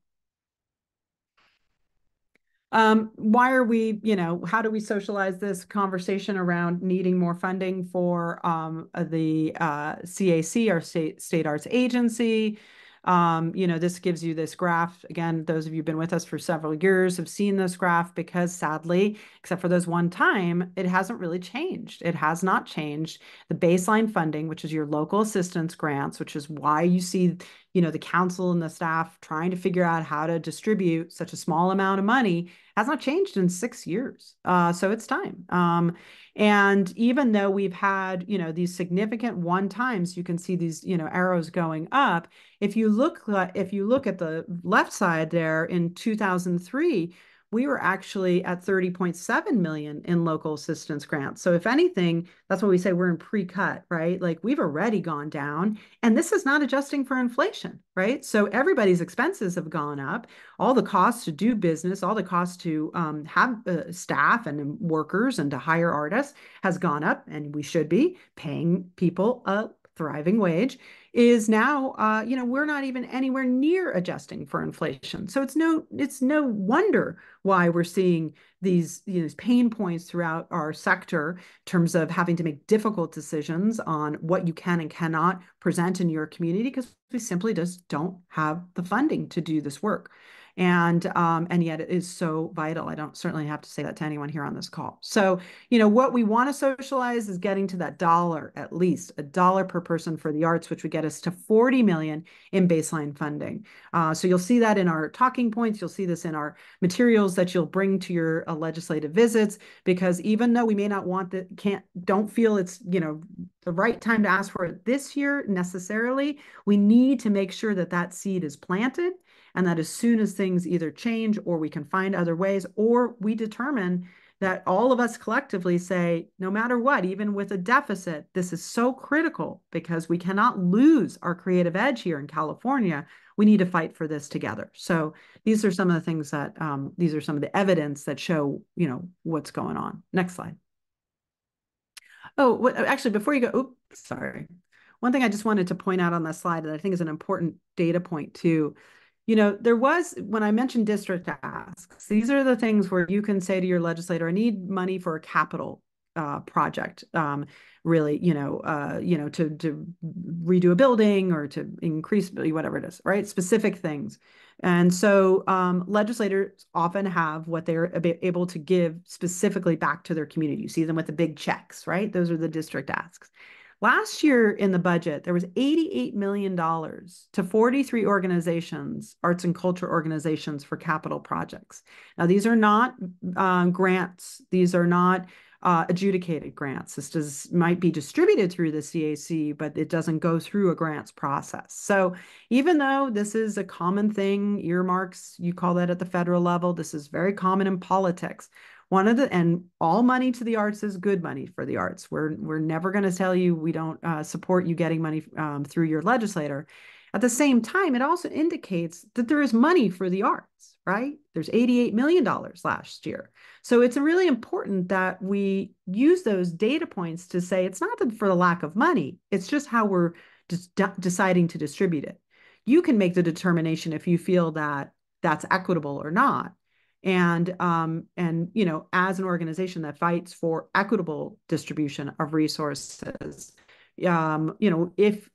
Speaker 4: Um, why are we, you know, how do we socialize this conversation around needing more funding for um, the uh, CAC, our state state arts agency? Um, you know, this gives you this graph. Again, those of you who've been with us for several years have seen this graph because sadly, except for those one time, it hasn't really changed. It has not changed. The baseline funding, which is your local assistance grants, which is why you see, you know, the council and the staff trying to figure out how to distribute such a small amount of money has not changed in six years. Uh, so it's time. Um, and even though we've had, you know, these significant one times, you can see these, you know, arrows going up. If you look, if you look at the left side there in 2003, we were actually at 30.7 million in local assistance grants. So if anything, that's what we say we're in pre-cut, right? Like we've already gone down and this is not adjusting for inflation, right? So everybody's expenses have gone up. All the costs to do business, all the costs to um, have uh, staff and workers and to hire artists has gone up and we should be paying people a thriving wage is now uh, you know we're not even anywhere near adjusting for inflation. So it's no it's no wonder why we're seeing these you know pain points throughout our sector in terms of having to make difficult decisions on what you can and cannot present in your community because we simply just don't have the funding to do this work and um, and yet it is so vital. I don't certainly have to say that to anyone here on this call. So you know what we want to socialize is getting to that dollar at least a dollar per person for the arts, which would get us to 40 million in baseline funding. Uh, so you'll see that in our talking points. You'll see this in our materials that you'll bring to your uh, legislative visits. Because even though we may not want the can't don't feel it's you know the right time to ask for it this year necessarily, we need to make sure that that seed is planted and that as soon as things either change or we can find other ways or we determine that all of us collectively say no matter what even with a deficit this is so critical because we cannot lose our creative edge here in california. We need to fight for this together. So these are some of the things that um, these are some of the evidence that show you know what's going on. Next slide. Oh what, actually before you go oops sorry. One thing i just wanted to point out on this slide that i think is an important data point too you know, there was, when I mentioned district asks, these are the things where you can say to your legislator, I need money for a capital uh, project, um, really, you know, uh, you know, to to redo a building or to increase whatever it is, right? Specific things, and so um, legislators often have what they're able to give specifically back to their community. You see them with the big checks, right? Those are the district asks. Last year in the budget, there was $88 million to 43 organizations, arts and culture organizations for capital projects. Now, these are not um, grants. These are not uh, adjudicated grants. This does might be distributed through the CAC, but it doesn't go through a grants process. So even though this is a common thing, earmarks, you call that at the federal level, this is very common in politics. One of the and all money to the arts is good money for the arts. We're we're never going to tell you we don't uh, support you getting money um, through your legislator. At the same time, it also indicates that there is money for the arts, right? There's $88 million last year. So it's really important that we use those data points to say it's not for the lack of money, it's just how we're de deciding to distribute it. You can make the determination if you feel that that's equitable or not. And um, and you know, as an organization that fights for equitable distribution of resources, um, you know, if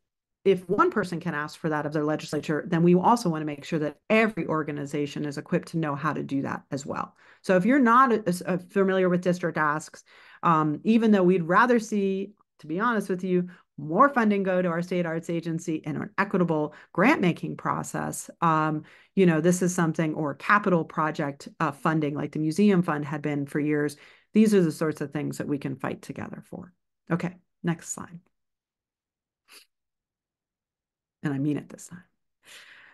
Speaker 4: if one person can ask for that of their legislature, then we also want to make sure that every organization is equipped to know how to do that as well. So if you're not a, a familiar with district asks, um, even though we'd rather see, to be honest with you, more funding go to our state arts agency and an equitable grant making process, um, you know, this is something or capital project uh, funding like the museum fund had been for years. These are the sorts of things that we can fight together for. Okay, next slide and I mean it this time.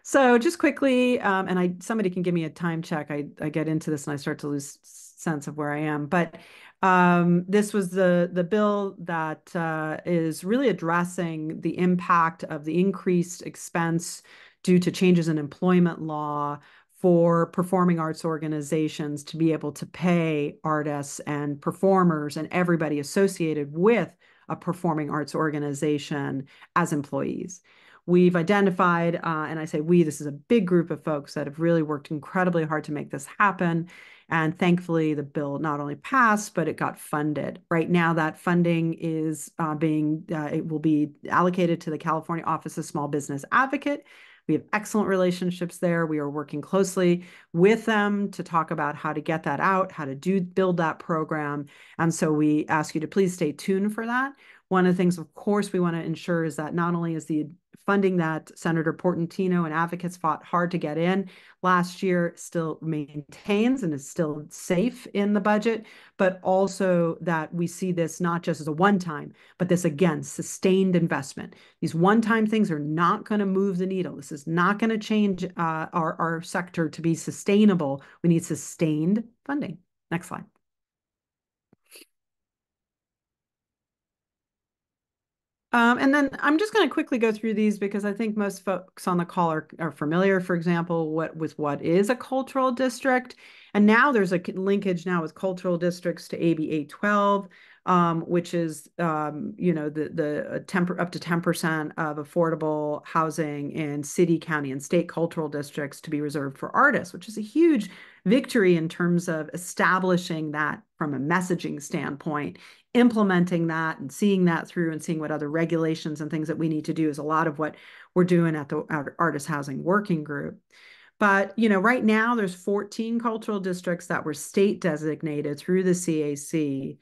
Speaker 4: So just quickly, um, and I somebody can give me a time check. I, I get into this and I start to lose sense of where I am. But um, this was the the bill that uh, is really addressing the impact of the increased expense due to changes in employment law for performing arts organizations to be able to pay artists and performers and everybody associated with a performing arts organization as employees. We've identified, uh, and I say we, this is a big group of folks that have really worked incredibly hard to make this happen. And thankfully, the bill not only passed, but it got funded. Right now, that funding is uh, being, uh, it will be allocated to the California Office of Small Business Advocate. We have excellent relationships there. We are working closely with them to talk about how to get that out, how to do build that program. And so we ask you to please stay tuned for that. One of the things, of course, we want to ensure is that not only is the funding that Senator Portantino and advocates fought hard to get in last year still maintains and is still safe in the budget, but also that we see this not just as a one time, but this again, sustained investment. These one time things are not going to move the needle. This is not going to change uh, our, our sector to be sustainable. We need sustained funding. Next slide. Um, and then I'm just going to quickly go through these because I think most folks on the call are, are familiar, for example, what with what is a cultural district. And now there's a linkage now with cultural districts to AB 812, um, which is, um, you know, the, the temper, up to 10% of affordable housing in city, county, and state cultural districts to be reserved for artists, which is a huge victory in terms of establishing that from a messaging standpoint implementing that and seeing that through and seeing what other regulations and things that we need to do is a lot of what we're doing at the artist housing working group. But you know right now there's 14 cultural districts that were state designated through the cac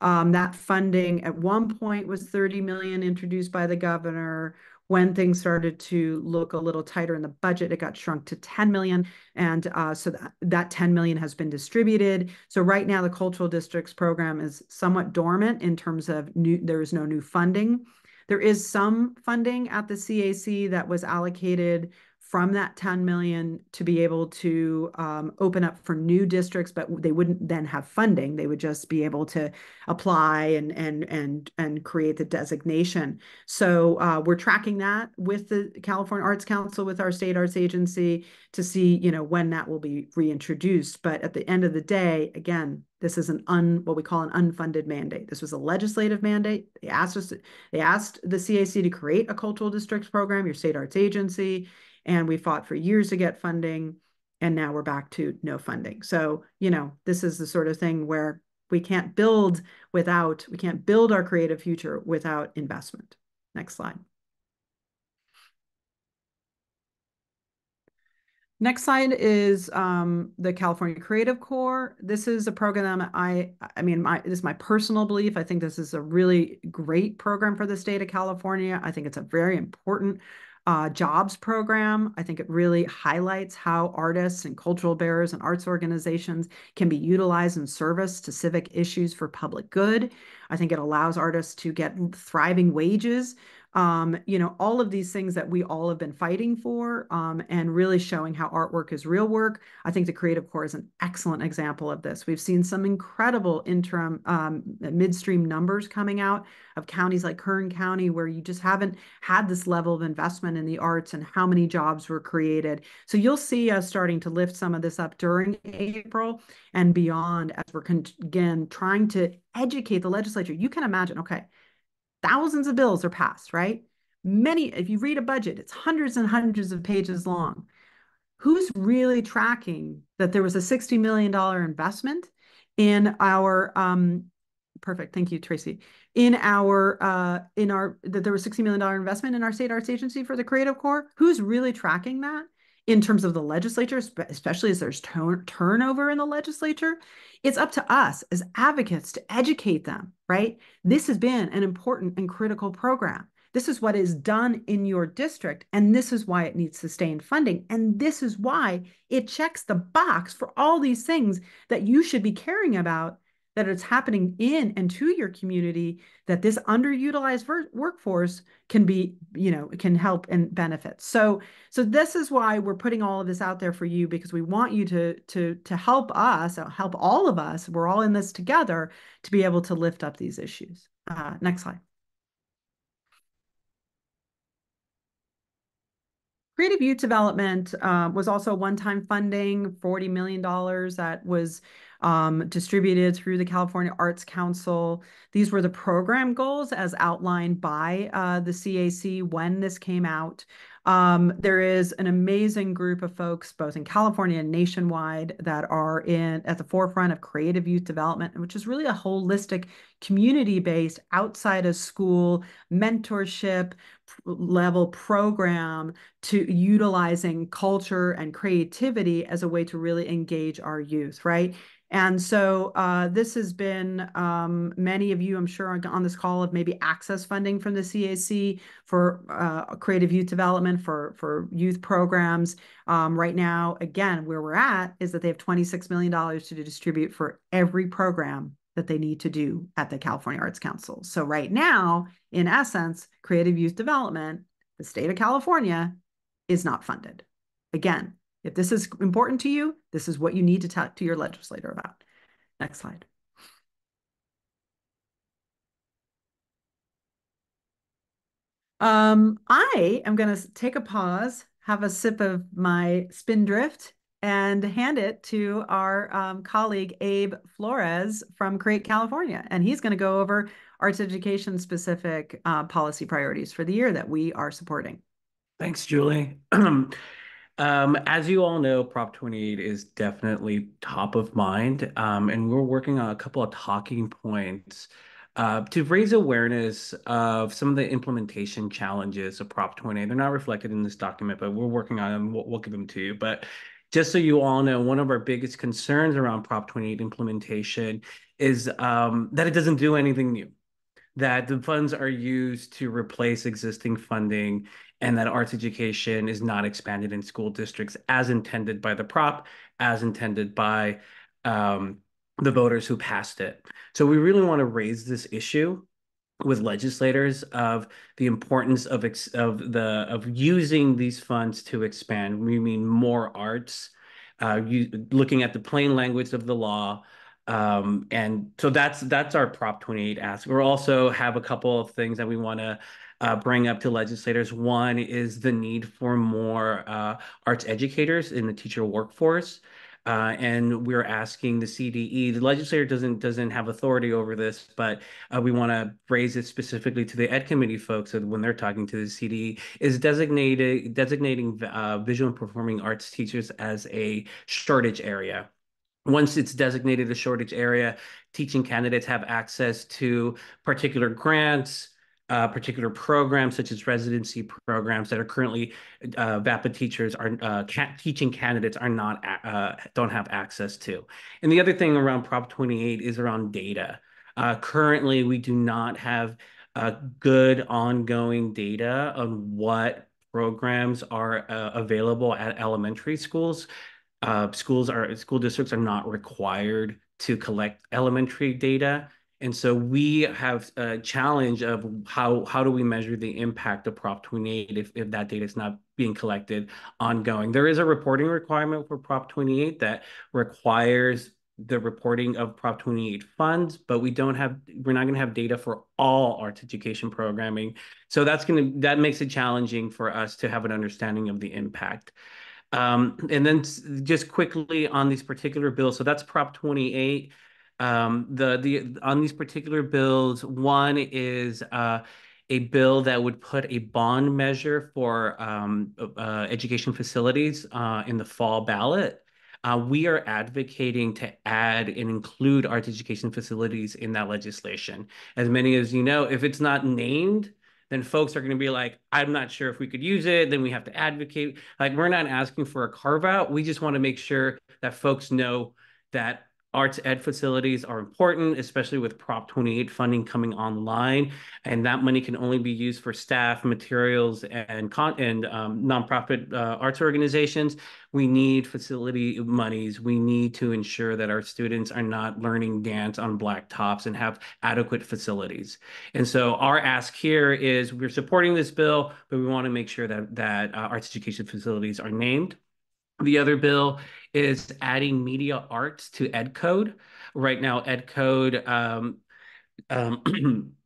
Speaker 4: um, that funding at one point was 30 million introduced by the governor when things started to look a little tighter in the budget, it got shrunk to 10 million. And uh, so that, that 10 million has been distributed. So right now the cultural districts program is somewhat dormant in terms of new, there is no new funding. There is some funding at the CAC that was allocated from that 10 million to be able to um, open up for new districts, but they wouldn't then have funding. They would just be able to apply and and and and create the designation. So uh, we're tracking that with the California Arts Council, with our state arts agency, to see you know when that will be reintroduced. But at the end of the day, again, this is an un what we call an unfunded mandate. This was a legislative mandate. They asked us. They asked the CAC to create a cultural districts program. Your state arts agency and we fought for years to get funding and now we're back to no funding so you know this is the sort of thing where we can't build without we can't build our creative future without investment next slide Next slide is um, the California Creative Corps. This is a program I, I mean, my, this is my personal belief. I think this is a really great program for the state of California. I think it's a very important uh, jobs program. I think it really highlights how artists and cultural bearers and arts organizations can be utilized in service to civic issues for public good. I think it allows artists to get thriving wages um, you know, all of these things that we all have been fighting for um, and really showing how artwork is real work. I think the Creative Corps is an excellent example of this. We've seen some incredible interim um, midstream numbers coming out of counties like Kern County, where you just haven't had this level of investment in the arts and how many jobs were created. So you'll see us starting to lift some of this up during April and beyond as we're, again, trying to educate the legislature. You can imagine, okay, thousands of bills are passed, right? Many, if you read a budget, it's hundreds and hundreds of pages long. Who's really tracking that there was a $60 million investment in our, um, perfect, thank you, Tracy, in our, uh, in our, that there was $60 million investment in our state arts agency for the Creative corps? Who's really tracking that? In terms of the legislature, especially as there's turnover in the legislature, it's up to us as advocates to educate them, right? This has been an important and critical program. This is what is done in your district, and this is why it needs sustained funding. And this is why it checks the box for all these things that you should be caring about that it's happening in and to your community that this underutilized workforce can be you know can help and benefit. So so this is why we're putting all of this out there for you because we want you to to to help us uh, help all of us we're all in this together to be able to lift up these issues. Uh, next slide Creative Youth Development uh, was also one-time funding, $40 million that was um, distributed through the California Arts Council. These were the program goals as outlined by uh, the CAC when this came out. Um, there is an amazing group of folks, both in California and nationwide, that are in at the forefront of creative youth development, which is really a holistic, community-based, outside of school mentorship level program to utilizing culture and creativity as a way to really engage our youth, right? And so uh, this has been um, many of you, I'm sure, on this call have maybe access funding from the CAC for uh, creative youth development for for youth programs. Um, right now, again, where we're at is that they have $26 million to distribute for every program that they need to do at the California Arts Council. So right now, in essence, creative youth development, the state of California is not funded. Again, if this is important to you, this is what you need to talk to your legislator about. Next slide. Um, I am going to take a pause, have a sip of my Spindrift, and hand it to our um, colleague Abe Flores from Create California. And he's going to go over arts education specific uh, policy priorities for the year that we are supporting.
Speaker 7: Thanks, Julie. Um, as you all know, Prop 28 is definitely top of mind, um, and we're working on a couple of talking points uh, to raise awareness of some of the implementation challenges of Prop 28. They're not reflected in this document, but we're working on them. We'll, we'll give them to you. But just so you all know, one of our biggest concerns around Prop 28 implementation is um, that it doesn't do anything new that the funds are used to replace existing funding and that arts education is not expanded in school districts as intended by the prop, as intended by um, the voters who passed it. So we really want to raise this issue with legislators of the importance of of the of using these funds to expand. We mean more arts, uh, you, looking at the plain language of the law, um, and so that's that's our Prop 28 ask. We also have a couple of things that we want to uh, bring up to legislators. One is the need for more uh, arts educators in the teacher workforce. Uh, and we're asking the CDE. The legislator doesn't doesn't have authority over this, but uh, we want to raise it specifically to the Ed Committee folks so when they're talking to the CDE. Is designated designating uh, visual and performing arts teachers as a shortage area once it's designated a shortage area, teaching candidates have access to particular grants, uh, particular programs such as residency programs that are currently uh, VAPA teachers are uh, teaching candidates are not uh, don't have access to. And the other thing around Prop 28 is around data. Uh, currently, we do not have uh, good ongoing data on what programs are available at elementary schools. schools are school districts are not required to collect elementary data. And so we have a challenge of how how do we measure the impact of Prop 28 if, if that data is not being collected ongoing. There is a reporting requirement for Prop 28 that requires the reporting of Prop 28 funds, but we don't have we're not going to have data for all arts education programming. So that's going to that makes it challenging for us to have an understanding of the impact. Um, and then just quickly on these particular bills, so that's Prop 28. Um, the the on these particular bills, one is uh, a bill that would put a bond measure for um, uh, education facilities uh, in the fall ballot. Uh, we are advocating to add and include art education facilities in that legislation. As many as you know, if it's not named, then folks are going to be like, I'm not sure if we could use it. Then we have to advocate. Like, we're not asking for a carve out. We just want to make sure that folks know that arts ed facilities are important, especially with Prop 28 funding coming online. And that money can only be used for staff, materials, and, con- and um, nonprofit uh, arts organizations. We need facility monies. We need to ensure that our students are not learning dance on black tops and have adequate facilities. And so our ask here is we're supporting this bill, but we want to make sure that, that uh, arts education facilities are named. The other bill is adding media arts to EdCode. Right now, EdCode um, um,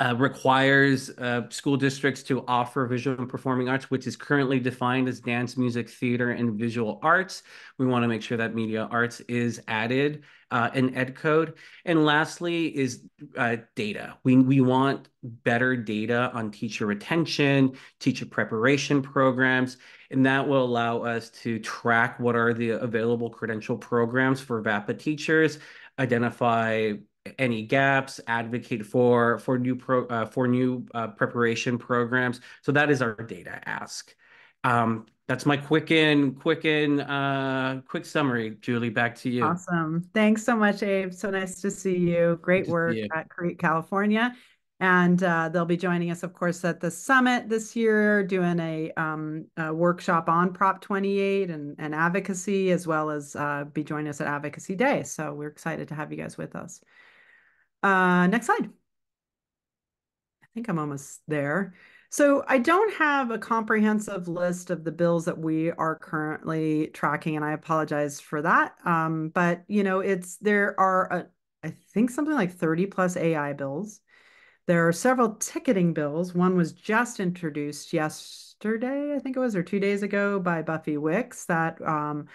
Speaker 7: uh, requires uh, school districts to offer visual and performing arts, which is currently defined as dance, music, theater, and visual arts. We want to make sure that media arts is added uh, in EdCode. And lastly is uh, data. We, we want better data on teacher retention, teacher preparation programs, and that will allow us to track what are the available credential programs for VAPA teachers, identify any gaps, advocate for for new pro uh, for new uh, preparation programs. So that is our data ask. Um, that's my quick in, quick in, uh, quick summary. Julie, back to you.
Speaker 4: Awesome. Thanks so much, Abe. So nice to see you. Great work at CREATE California. And uh, they'll be joining us, of course, at the summit this year, doing a, um, a workshop on Prop 28 and, and advocacy, as well as uh, be joining us at Advocacy Day. So we're excited to have you guys with us. Uh, next slide. I think I'm almost there. So I don't have a comprehensive list of the bills that we are currently tracking, and I apologize for that. Um, but you know, it's there are a, I think something like 30 plus AI bills. There are several ticketing bills. One was just introduced yesterday, I think it was, or two days ago by Buffy Wicks that um,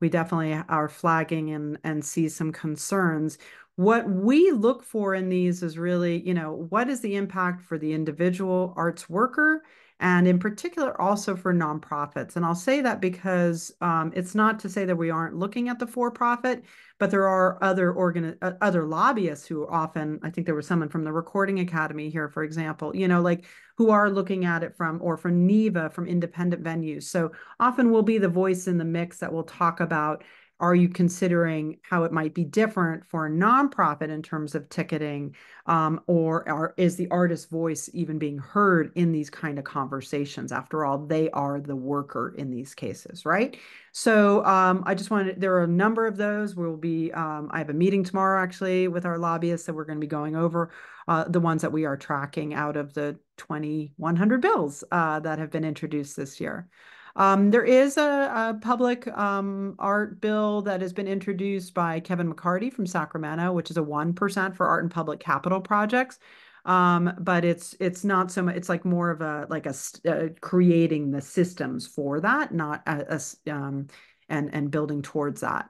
Speaker 4: we definitely are flagging and, and see some concerns what we look for in these is really, you know, what is the impact for the individual arts worker and in particular also for nonprofits. And I'll say that because um, it's not to say that we aren't looking at the for-profit, but there are other organ uh, other lobbyists who often, I think there was someone from the Recording Academy here, for example, you know, like who are looking at it from, or from NIVA, from independent venues. So often we'll be the voice in the mix that will talk about are you considering how it might be different for a nonprofit in terms of ticketing? Um, or are, is the artist's voice even being heard in these kind of conversations? After all, they are the worker in these cases, right? So um, I just wanted, there are a number of those. We'll be, um, I have a meeting tomorrow actually with our lobbyists that we're going to be going over uh, the ones that we are tracking out of the 2,100 bills uh, that have been introduced this year. Um, there is a, a public um, art bill that has been introduced by Kevin McCarty from Sacramento, which is a 1% for art and public capital projects. Um, but it's it's not so much. It's like more of a like a uh, creating the systems for that, not a, a um, and and building towards that.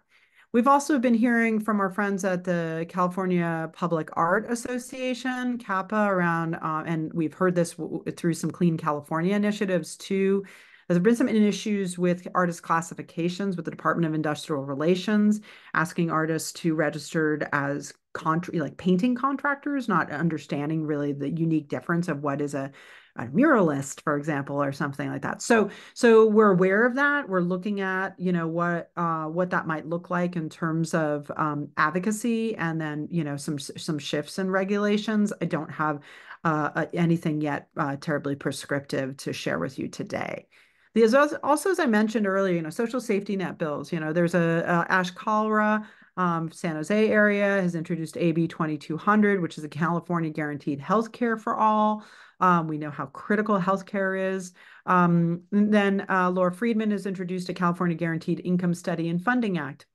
Speaker 4: We've also been hearing from our friends at the California Public Art Association, CAPA, around, uh, and we've heard this through some Clean California initiatives too, There's been some issues with artist classifications with the Department of Industrial Relations, asking artists to registered as contra- like painting contractors, not understanding really the unique difference of what is a a muralist, for example, or something like that. So, so we're aware of that. We're looking at, you know, what uh, what that might look like in terms of um, advocacy, and then, you know, some some shifts in regulations. I don't have uh, anything yet uh, terribly prescriptive to share with you today. There's also, as I mentioned earlier, you know, social safety net bills. You know, there's a, a Ash Kalra um, San Jose area has introduced AB 2200, which is a California guaranteed health care for all. Um, we know how critical healthcare is. Um, then uh, Laura Friedman has introduced a California Guaranteed Income Study and Funding Act.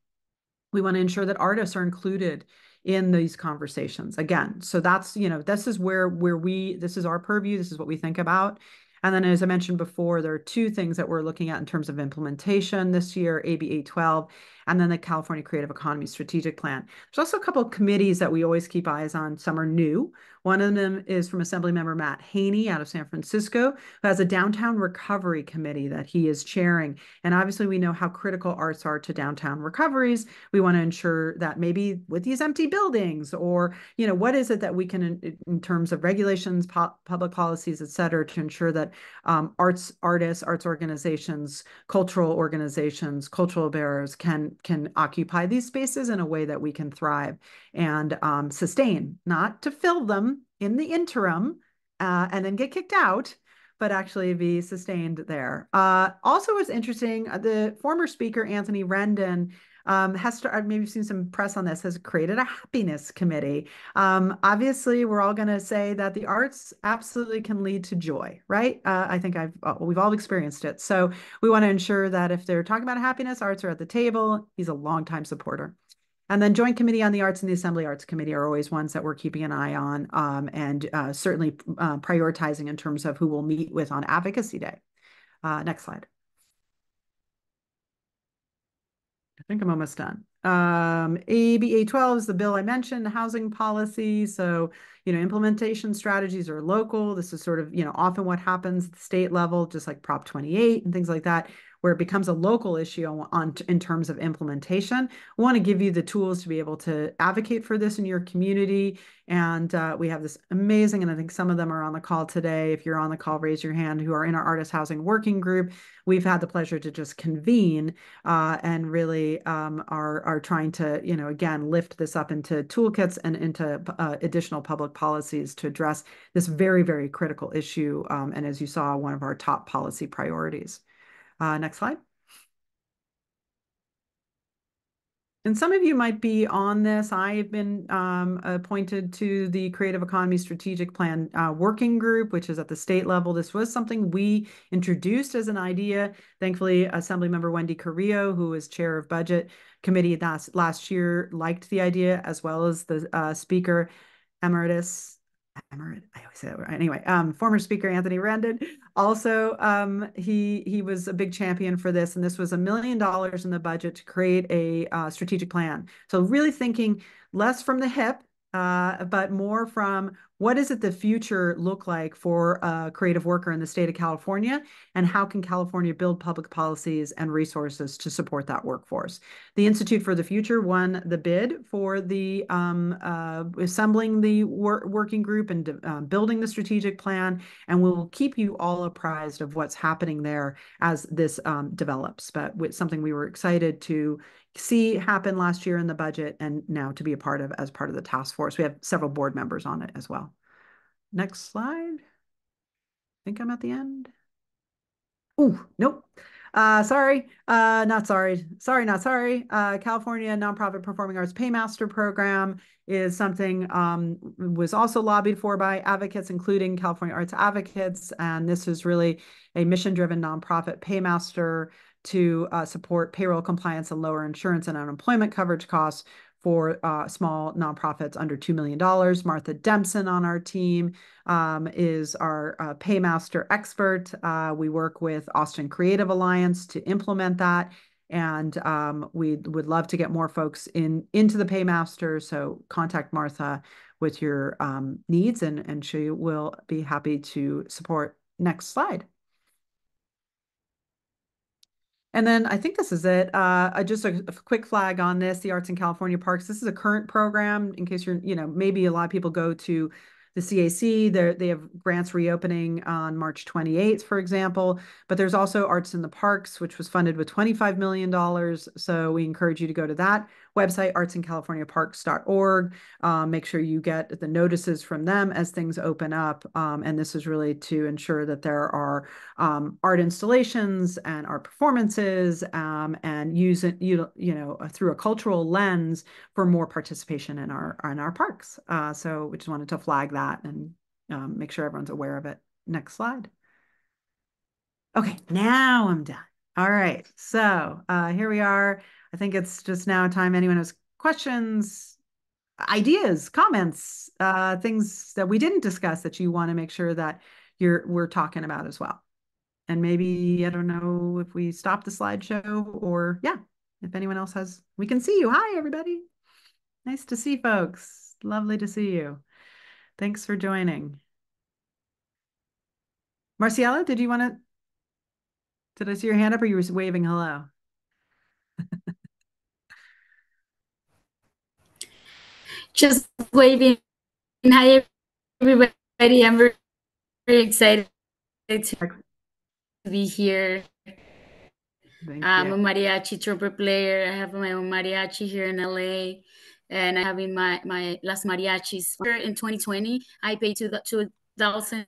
Speaker 4: We want to ensure that artists are included in these conversations again. So that's, you know, this is where where we this is our purview, this is what we think about. And then, as I mentioned before, there are two things that we're looking at in terms of implementation this year, AB 812 and then the California Creative Economy Strategic Plan. There's also a couple of committees that we always keep eyes on. Some are new. One of them is from Assemblymember Matt Haney out of San Francisco, who has a downtown recovery committee that he is chairing. And obviously, we know how critical arts are to downtown recoveries. We want to ensure that maybe with these empty buildings, or you know, what is it that we can, in, in terms of regulations, po public policies, et cetera, to ensure that um, arts artists, arts organizations, cultural organizations, cultural bearers can can occupy these spaces in a way that we can thrive and um, sustain, not to fill them in the interim uh, and then get kicked out, but actually be sustained there. Uh, also, what's interesting, uh, the former speaker, Anthony Rendon, um, has started, maybe seen some press on this, has created a happiness committee. Um, obviously, we're all going to say that the arts absolutely can lead to joy, right? Uh, I think I've uh, we've all experienced it. So we want to ensure that if they're talking about happiness, arts are at the table. He's a longtime supporter. And then Joint Committee on the Arts and the Assembly Arts Committee are always ones that we're keeping an eye on um, and uh, certainly uh, prioritizing in terms of who we'll meet with on Advocacy Day. Uh, next slide. I think I'm almost done. Um, AB 812 is the bill I mentioned, housing policy. So, you know, implementation strategies are local. This is sort of, you know, often what happens at the state level, just like Prop 28 and things like that where it becomes a local issue on, in terms of implementation. We want to give you the tools to be able to advocate for this in your community. And uh, we have this amazing, and I think some of them are on the call today. If you're on the call, raise your hand, who are in our artist housing working group. We've had the pleasure to just convene uh, and really um, are, are trying to, you know, again, lift this up into toolkits and into uh, additional public policies to address this very, very critical issue. Um, and as you saw, one of our top policy priorities. Uh, next slide. And some of you might be on this. I've been um, appointed to the Creative Economy Strategic Plan uh, Working Group, which is at the state level. This was something we introduced as an idea. Thankfully, Assemblymember Wendy Carrillo, who was chair of Budget Committee last, last year, liked the idea, as well as the uh, Speaker Emeritus I always say that right. Anyway, um, former speaker Anthony Rendon. Also, um, he he was a big champion for this, and this was a million dollars in the budget to create a uh, strategic plan. So really thinking less from the hip uh, but more from what does it the future look like for a creative worker in the state of California, and how can California build public policies and resources to support that workforce? The Institute for the Future won the bid for the um, uh, assembling the wor working group and uh, building the strategic plan, and we'll keep you all apprised of what's happening there as this um, develops. But with something we were excited to see happen last year in the budget and now to be a part of as part of the task force. We have several board members on it as well. Next slide. I think I'm at the end. Oh, nope. Uh, sorry, uh, not sorry. Sorry, not sorry. Uh, California Nonprofit Performing Arts Paymaster Program is something um, was also lobbied for by advocates, including California Arts Advocates. And this is really a mission-driven nonprofit paymaster to uh, support payroll compliance and lower insurance and unemployment coverage costs for uh, small nonprofits under $2 million. Martha Dempson on our team um, is our uh, paymaster expert. Uh, we work with Austin Creative Alliance to implement that. And um, we would love to get more folks in into the paymaster. So contact Martha with your um, needs and, and she will be happy to support. Next slide. And then I think this is it. Uh, just a, a, quick flag on this, the Arts in California Parks. This is a current program in case you're, you know, maybe a lot of people go to the CAC. They have grants reopening on March 28th, for example. But there's also Arts in the Parks, which was funded with $25 million. So we encourage you to go to that website, artsincaliforniaparks.org. Um, make sure you get the notices from them as things open up. Um, and this is really to ensure that there are um, art installations and art performances um, and use it, you, you know, through a cultural lens for more participation in our, in our parks. Uh, so we just wanted to flag that and um, make sure everyone's aware of it. Next slide. Okay, now I'm done. All right, so uh, here we are. I think it's just now time anyone has questions, ideas, comments, uh, things that we didn't discuss that you want to make sure that you're we're talking about as well. And maybe I don't know if we stop the slideshow or yeah, if anyone else has, we can see you. Hi everybody. Nice to see folks. Lovely to see you. Thanks for joining. Marciela, did you want to, did I see your hand up or you were waving hello?
Speaker 8: Just waving. Hi, everybody. I'm very, very excited to be here. Thank I'm you. a mariachi trumpet player. I have my own mariachi here in LA, and I have in my my Las Mariachis. In 2020, I paid two two thousand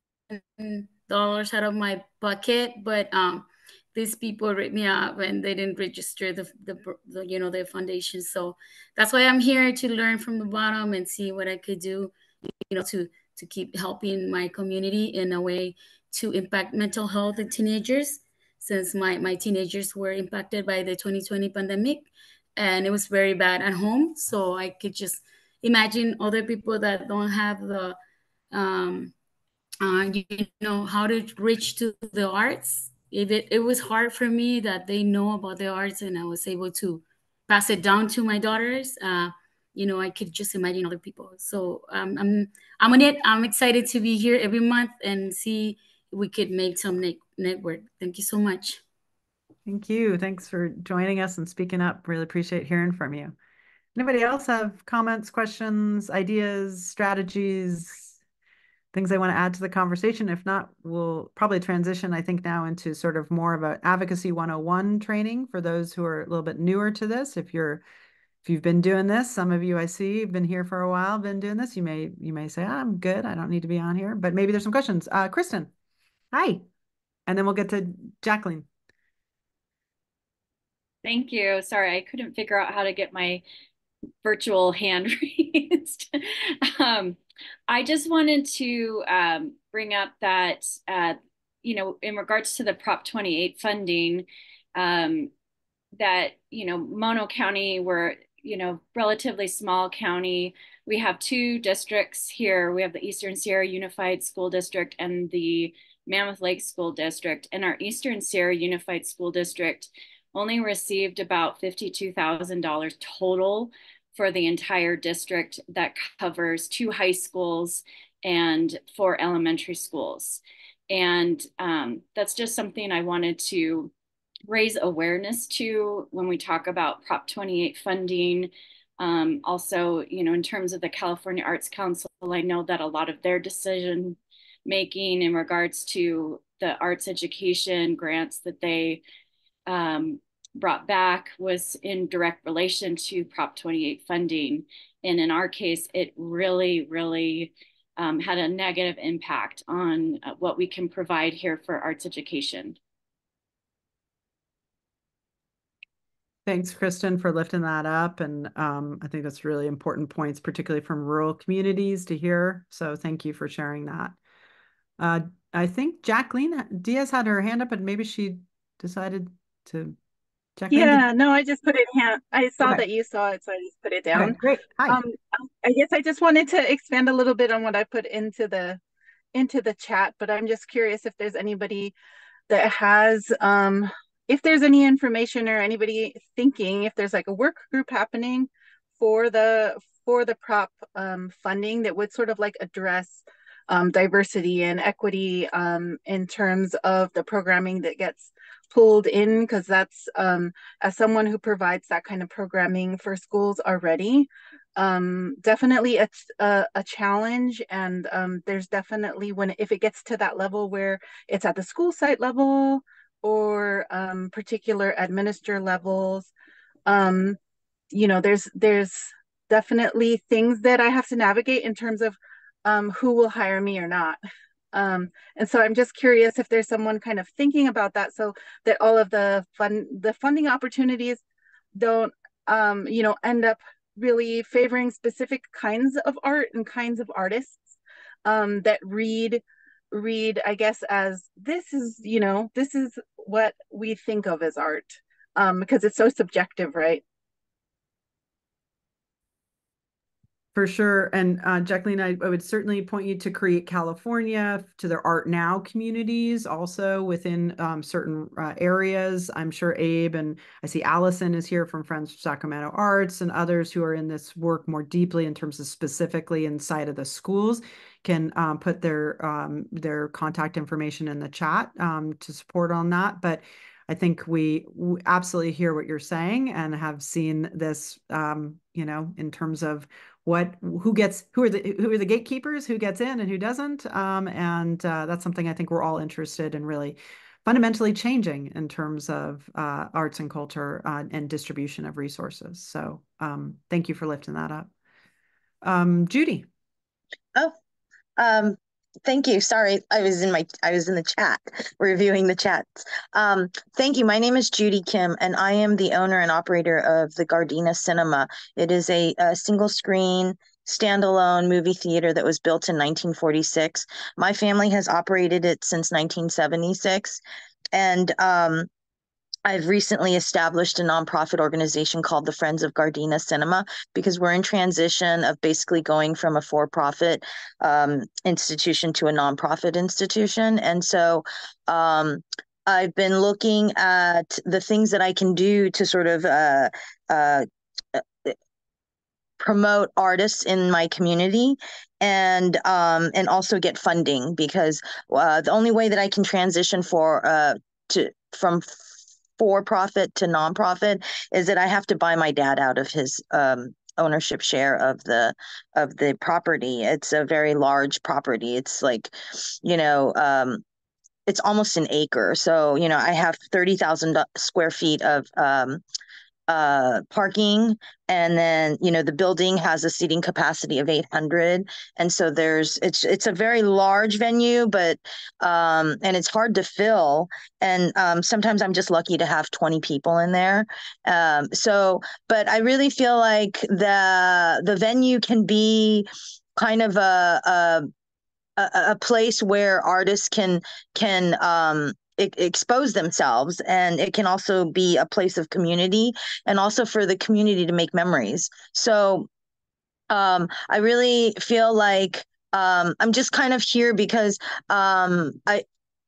Speaker 8: dollars out of my pocket, but um, these people ripped me up and they didn't register the, the, the, you know the foundation. So that's why i'm here to learn from the bottom and see what i could do you know to to keep helping my community in a way to impact mental health in teenagers since my my teenagers were impacted by the 2020 pandemic and it was very bad at home. So i could just imagine other people that don't have the um uh, you know how to reach to the arts it, it was hard for me that they know about the arts and I was able to pass it down to my daughters. Uh, you know, I could just imagine other people. So um, I'm I'm on it. I'm excited to be here every month and see if we could make some ne network. Thank you so much.
Speaker 4: Thank you. Thanks for joining us and speaking up. Really appreciate hearing from you. Anybody else have comments, questions, ideas, strategies, things they want to add to the conversation. If not, we'll probably transition, I think, now into sort of more of an advocacy 101 training for those who are a little bit newer to this. If you're if you've been doing this, some of you I see have been here for a while, been doing this, you may you may say, I'm good, I don't need to be on here, but maybe there's some questions. Uh, Kristen, hi. And then we'll get to Jacqueline.
Speaker 9: Thank you. Sorry, I couldn't figure out how to get my virtual hand raised. um, I just wanted to um, bring up that, uh, you know, in regards to the Prop 28 funding, um, that, you know, Mono County, we're, you know, relatively small county. We have two districts here. We have the Eastern Sierra Unified School District and the Mammoth Lake School District. And our Eastern Sierra Unified School District only received about $52,000 total for the entire district that covers two high schools and four elementary schools. And um, that's just something I wanted to raise awareness to when we talk about Prop 28 funding. Um, also, you know, in terms of the California Arts Council, I know that a lot of their decision making in regards to the arts education grants that they um, brought back was in direct relation to Prop 28 funding. And in our case, it really, really um, had a negative impact on uh, what we can provide here for arts education.
Speaker 4: Thanks, Kristen, for lifting that up. And um, I think that's really important points, particularly from rural communities to hear. So thank you for sharing that. Uh, I think Jacqueline Diaz had her hand up and maybe she decided to
Speaker 10: Yeah, no, I just put it hand. I saw okay. that you saw it, so I just put it down.
Speaker 4: Okay, great. Hi. Um,
Speaker 10: I guess I just wanted to expand a little bit on what I put into the into the chat, but I'm just curious if there's anybody that has um if there's any information or anybody thinking if there's like a work group happening for the for the prop um, funding that would sort of like address um, diversity and equity um, in terms of the programming that gets pulled in because that's um, as someone who provides that kind of programming for schools already um, definitely it's a, a, challenge. And um, there's definitely when if it gets to that level where it's at the school site level or um, particular administer levels um, you know there's there's definitely things that i have to navigate in terms of um, who will hire me or not um, and so I'm just curious if there's someone kind of thinking about that so that all of the fun the funding opportunities don't um, you know end up really favoring specific kinds of art and kinds of artists um, that read read I guess as this is you know this is what we think of as art um, because it's so subjective right
Speaker 4: For sure. And uh, Jacqueline, I, I, would certainly point you to Create California, to their Art Now communities, also within um, certain uh, areas. I'm sure Abe and I see Allison is here from Friends of Sacramento Arts and others who are in this work more deeply in terms of specifically inside of the schools can um, put their um, their contact information in the chat um, to support on that. But I think we, absolutely hear what you're saying and have seen this, um, you know, in terms of what who gets who are the who are the gatekeepers who gets in and who doesn't um, and uh, that's something i think we're all interested in really fundamentally changing in terms of uh, arts and culture uh, and distribution of resources. So um, thank you for lifting that up. Um, judy.
Speaker 11: Oh um, Thank you. Sorry, I was in my I was in the chat reviewing the chats. Um, thank you. My name is Judy Kim, and I am the owner and operator of the Gardena Cinema. It is a, a single screen standalone movie theater that was built in 1946. My family has operated it since 1976, and um, I've recently established a nonprofit organization called the Friends of Gardena Cinema because we're in transition of basically going from a for profit um, institution to a nonprofit institution. And so um, I've been looking at the things that I can do to sort of uh, uh, promote artists in my community and um, and also get funding because uh, the only way that I can transition for uh, to from for profit to nonprofit is that I have to buy my dad out of his um, ownership share of the of the property. It's a very large property. It's like, you know, um, it's almost an acre. So you know, I have thirty thousand square feet of um, uh, parking and then you know the building has a seating capacity of 800 and so there's it's it's a very large venue but um and it's hard to fill. And um sometimes i'm just lucky to have 20 people in there. Um so but i really feel like the the venue can be kind of a a a, place where artists can can um expose themselves and it can also be a place of community and also for the community to make memories. So um, i really feel like um, i'm just kind of here because um, i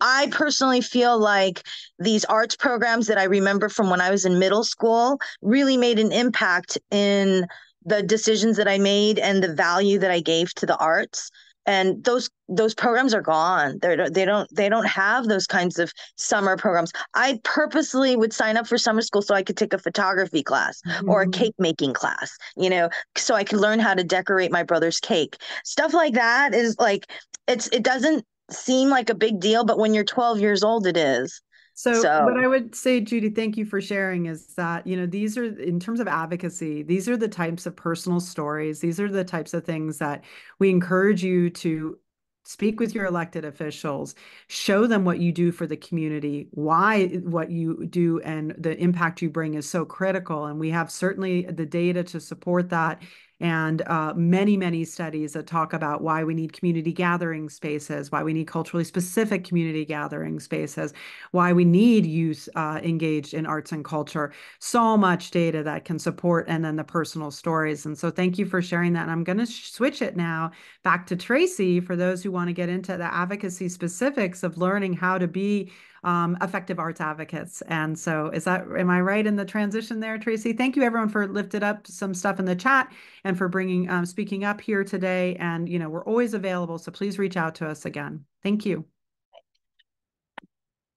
Speaker 11: I personally feel like these arts programs that I remember from when I was in middle school really made an impact in the decisions that I made and the value that I gave to the arts and those those programs are gone they're they don't they don't have those kinds of summer programs i purposely would sign up for summer school so i could take a photography class mm-hmm. or a mm-hmm. cake making class you know so i could learn how to decorate my brother's cake stuff like that is like it's it doesn't seem like a big deal but when you're 12 years old it is
Speaker 4: so, so, what I would say, Judy, thank you for sharing is that, you know, these are in terms of advocacy, these are the types of personal stories. These are the types of things that we encourage you to speak with your elected officials show them what you do for the community why what you do and the impact you bring is so critical and we have certainly the data to support that and uh, many, many studies that talk about why we need community gathering spaces, why we need culturally specific community gathering spaces, why we need youth uh, engaged in arts and culture. So much data that can support, and then the personal stories. And so, thank you for sharing that. And I'm going to switch it now back to Tracy for those who want to get into the advocacy specifics of learning how to be um, effective arts advocates. And so is that, am I right in the transition there, Tracy? Thank you everyone for lifted up some stuff in the chat and for bringing, um, speaking up here today. And, you know, we're always available. So please reach out to us again. Thank you.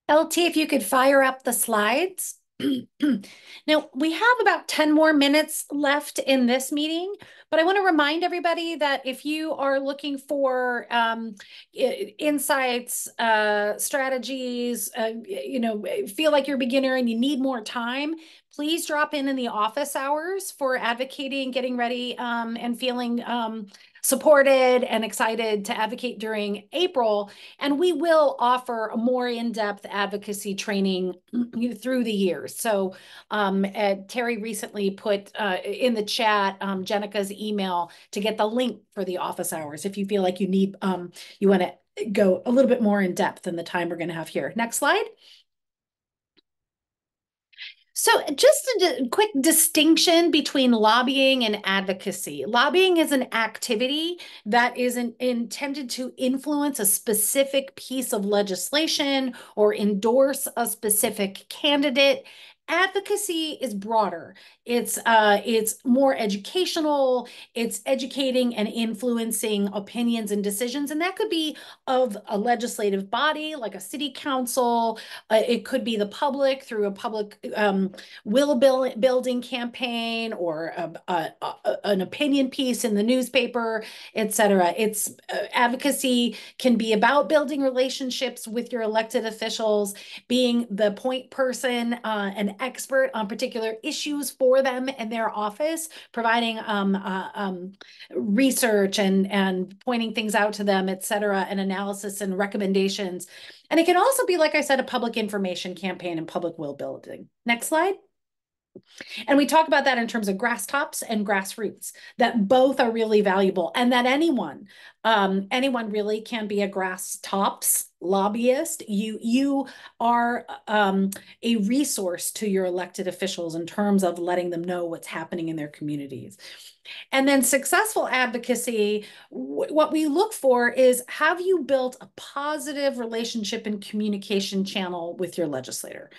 Speaker 3: LT, if you could fire up the slides. now, we have about 10 more minutes left in this meeting, but I want to remind everybody that if you are looking for um, insights, uh, strategies, uh, you know, feel like you're a beginner and you need more time, please drop in in the office hours for advocating, getting ready, um, and feeling um, supported and excited to advocate during April. And we will offer a more in-depth advocacy training through the years. So um, Terry recently put uh, in the chat um, Jenica's email to get the link for the office hours if you feel like you need, um, you want to go a little bit more in depth than the time we're going to have here. Next slide. So, just a quick distinction between lobbying and advocacy. Lobbying is an activity that is in, intended to influence a specific piece of legislation or endorse a specific candidate advocacy is broader. It's uh it's more educational. It's educating and influencing opinions and decisions and that could be of a legislative body like a city council uh, it could be the public through a public um, will build, building campaign or a, a, a, an opinion piece in the newspaper etc it's uh, advocacy can be about building relationships with your elected officials being the point person uh, and expert on particular issues for them in their office, providing um, uh, um, research and, and pointing things out to them, et cetera, and analysis and recommendations. And it can also be, like I said, a public information campaign and public will building. Next slide. And we talk about that in terms of grass tops and grassroots, that both are really valuable and that anyone, um, anyone really can be a grass tops lobbyist. You, you are um, a resource to your elected officials in terms of letting them know what's happening in their communities. And then successful advocacy, what we look for is have you built a positive relationship and communication channel with your legislator?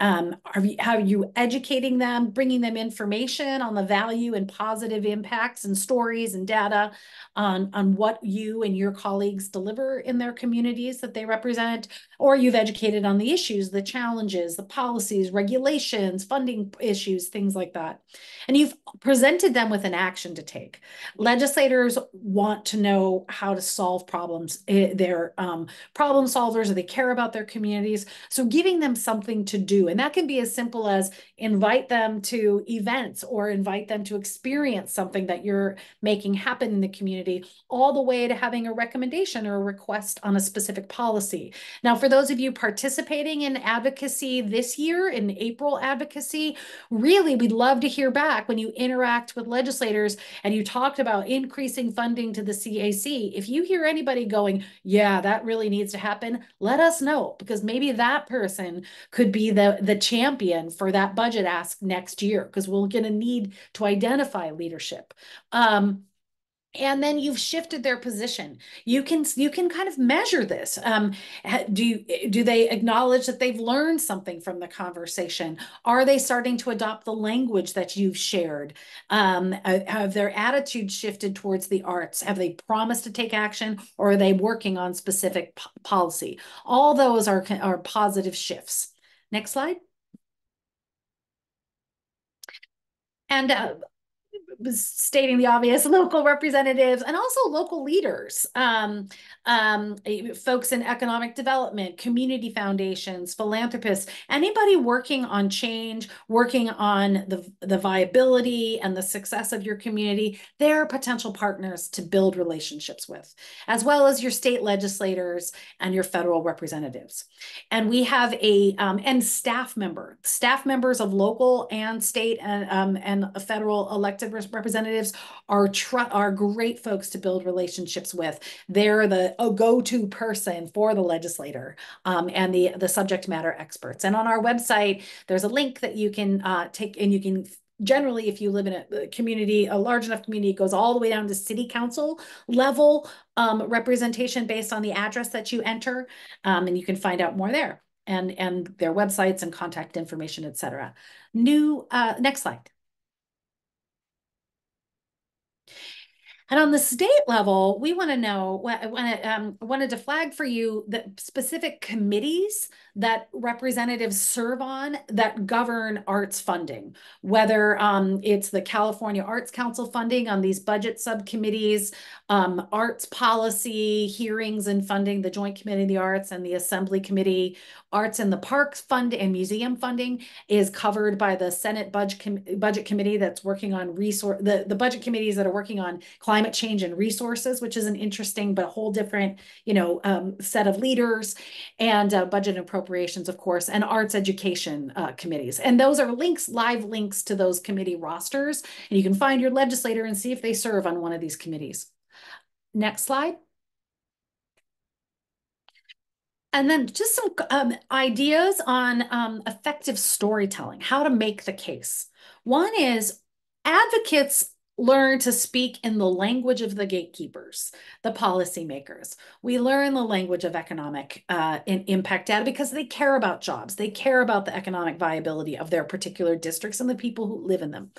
Speaker 3: Um, are, you, are you educating them, bringing them information on the value and positive impacts and stories and data on, on what you and your colleagues deliver in their communities that they represent? Or you've educated on the issues, the challenges, the policies, regulations, funding issues, things like that. And you've presented them with an action to take. Legislators want to know how to solve problems. Eh, they're um, problem solvers or they care about their communities. So giving them something to do, and that can be as simple as invite them to events or invite them to experience something that you're making happen in the community, all the way to having a recommendation or a request on a specific policy. Now, for those of you participating in advocacy this year, in April advocacy, really, we'd love to hear back when you interact with legislators and you talked about increasing funding to the CAC, if you hear anybody going, yeah, that really needs to happen, let us know because maybe that person could be the, the champion for that budget ask next year because we're going to need to identify leadership. Um, and then you've shifted their position. You can you can kind of measure this. Um, do you, do they acknowledge that they've learned something from the conversation? Are they starting to adopt the language that you've shared? Um, have their attitude shifted towards the arts? Have they promised to take action or are they working on specific policy? All those are are positive shifts. Next slide and uh, stating the obvious, local representatives and also local leaders, um, um, folks in economic development, community foundations, philanthropists, anybody working on change, working on the, the viability and the success of your community, they're potential partners to build relationships with, as well as your state legislators and your federal representatives. And we have a, um, and staff member, staff members of local and state and, um, and federal elected representatives are are great folks to build relationships with. They're the go-to person for the legislator um, and the the subject matter experts. And on our website, there's a link that you can uh, take and you can generally if you live in a community a large enough community it goes all the way down to city council level um, representation based on the address that you enter um, and you can find out more there and and their websites and contact information etc new uh, next slide And on the state level, we want to know, want um, wanted to flag for you the specific committees that representatives serve on that govern arts funding, whether um, it's the California Arts Council funding on these budget subcommittees, um, arts policy, hearings and funding, the Joint Committee of the Arts and the Assembly Committee, Arts and the Parks Fund and Museum funding is covered by the Senate Budget, Com budget Committee that's working on resource, the, the budget committees that are working on climate change and resources, which is an interesting but a whole different, you know, um, set of leaders and uh, budget appropriations, of course, and arts education uh, committees. And those are links, live links to those committee rosters. And you can find your legislator and see if they serve on one of these committees. Next slide. And then just some um, ideas on um, effective storytelling, how to make the case. One is advocates learn to speak in the language of the gatekeepers, the policymakers. We learn the language of economic uh, impact data because they care about jobs. They care about the economic viability of their particular districts and the people who live in them.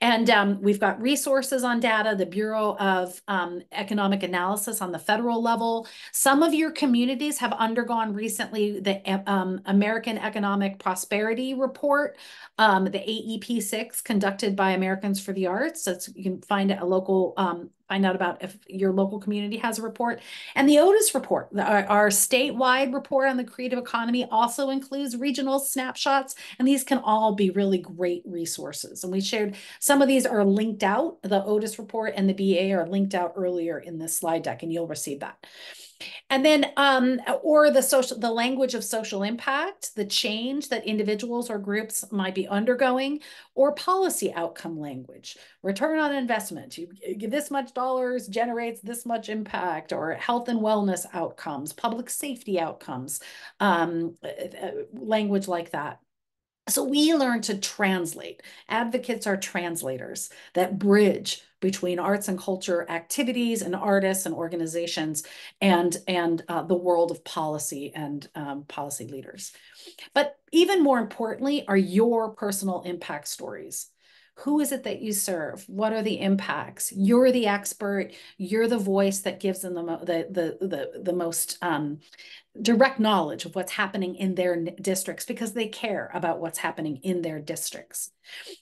Speaker 3: And um, we've got resources on data, the Bureau of um, Economic Analysis on the federal level. Some of your communities have undergone recently the um, American Economic Prosperity Report, um, the AEP6 conducted by Americans for the Arts. That's you can find a local um, find out about if your local community has a report. And the Otis report, our, our, statewide report on the creative economy also includes regional snapshots. And these can all be really great resources. And we shared some of these are linked out. The Otis report and the BA are linked out earlier in this slide deck, and you'll receive that. And then, um, or the social, the language of social impact, the change that individuals or groups might be undergoing, or policy outcome language, return on investment. You give this much dollars generates this much impact, or health and wellness outcomes, public safety outcomes, um, uh, uh, language like that. So we learn to translate. Advocates are translators that bridge between arts and culture activities and artists and organizations and, and uh, the world of policy and um, policy leaders. But even more importantly are your personal impact stories. Who is it that you serve? What are the impacts? You're the expert. You're the voice that gives them the the the the, the most um, direct knowledge of what's happening in their districts because they care about what's happening in their districts.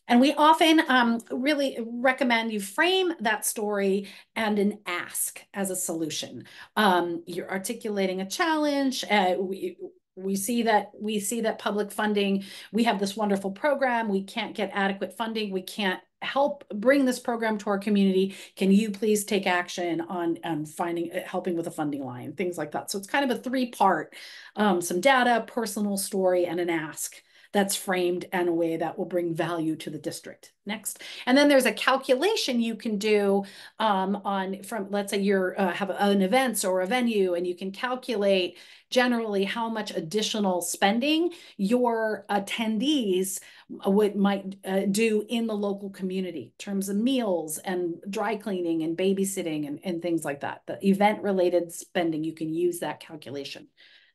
Speaker 3: And we often um, really recommend you frame that story and an ask as a solution. Um, you're articulating a challenge. Uh, we, we see that we see that public funding we have this wonderful program we can't get adequate funding we can't help bring this program to our community can you please take action on um, finding uh, helping with a funding line things like that so it's kind of a three part um, some data personal story and an ask that's framed in a way that will bring value to the district. Next. And then there's a calculation you can do um, on from, let's say you uh, have an events or a venue and you can calculate generally how much additional spending your attendees would might uh, do in the local community in terms of meals and dry cleaning and babysitting and, and things like that. The event related spending, you can use that calculation.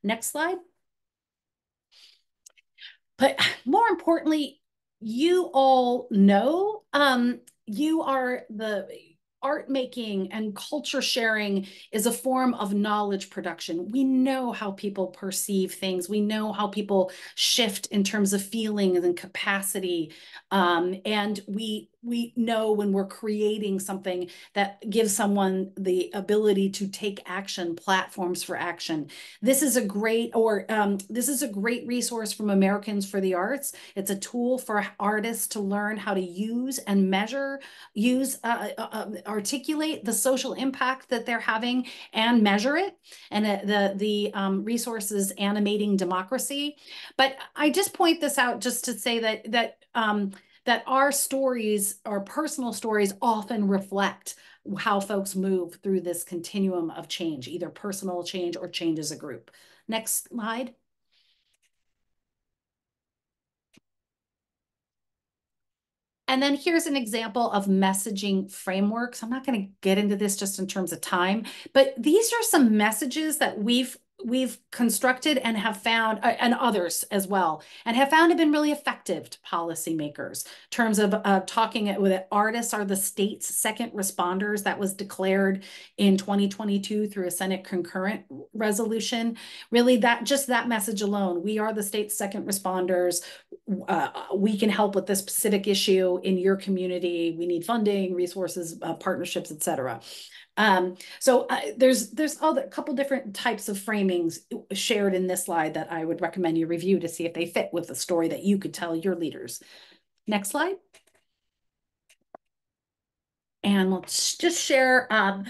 Speaker 3: Next slide. But more importantly, you all know um, you are the art making and culture sharing is a form of knowledge production. We know how people perceive things. We know how people shift in terms of feelings and capacity. Um, and we we know when we're creating something that gives someone the ability to take action platforms for action. This is a great or um, this is a great resource from americans for the arts. It's a tool for artists to learn how to use and measure use uh, uh, uh articulate the social impact that they're having and measure it. And uh, the the um, resources animating democracy. But i just point this out just to say that that um, that our stories, our personal stories often reflect how folks move through this continuum of change, either personal change or change as a group. Next slide. And then here's an example of messaging frameworks. I'm not going to get into this just in terms of time, but these are some messages that we've we've constructed and have found, uh, and others as well, and have found have been really effective to policymakers in terms of uh, talking it with it. Artists are the state's second responders. That was declared in 2022 through a Senate concurrent resolution. Really, that just that message alone, we are the state's second responders. Uh, we can help with this specific issue in your community. We need funding, resources, uh, partnerships, et cetera. Um, so uh, there's there's all the, a couple different types of framings shared in this slide that I would recommend you review to see if they fit with the story that you could tell your leaders. Next slide. And let's just share um,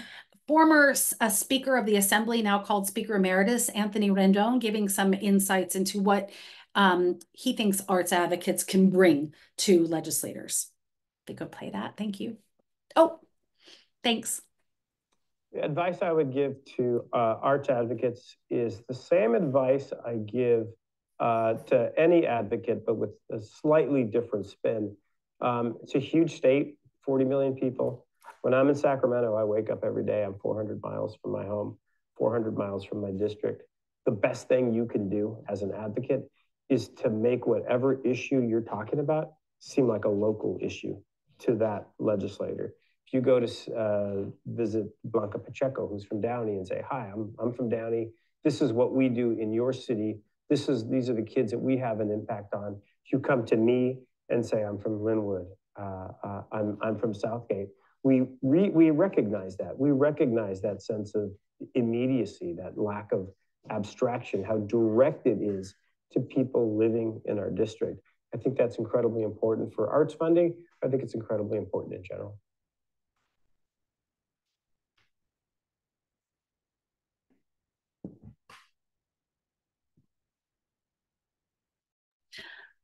Speaker 3: former uh, Speaker of the Assembly, now called Speaker Emeritus, Anthony Rendon, giving some insights into what um, he thinks arts advocates can bring to legislators. They could play that. Thank you. Oh, thanks
Speaker 12: advice I would give to uh, arts advocates is the same advice I give uh, to any advocate, but with a slightly different spin. Um, it's a huge state, 40 million people. When I'm in Sacramento, I wake up every day, I'm 400 miles from my home, 400 miles from my district. The best thing you can do as an advocate is to make whatever issue you're talking about seem like a local issue to that legislator if you go to uh, visit Blanca Pacheco, who's from Downey, and say, "Hi, I'm I'm from Downey. This is what we do in your city. This is these are the kids that we have an impact on." If you come to me and say, "I'm from Lynwood. Uh, uh, I'm I'm from South Gate," we re, we recognize that. We recognize that sense of immediacy, that lack of abstraction, how direct it is to people living in our district. I think that's incredibly important for arts funding. I think it's incredibly important in general.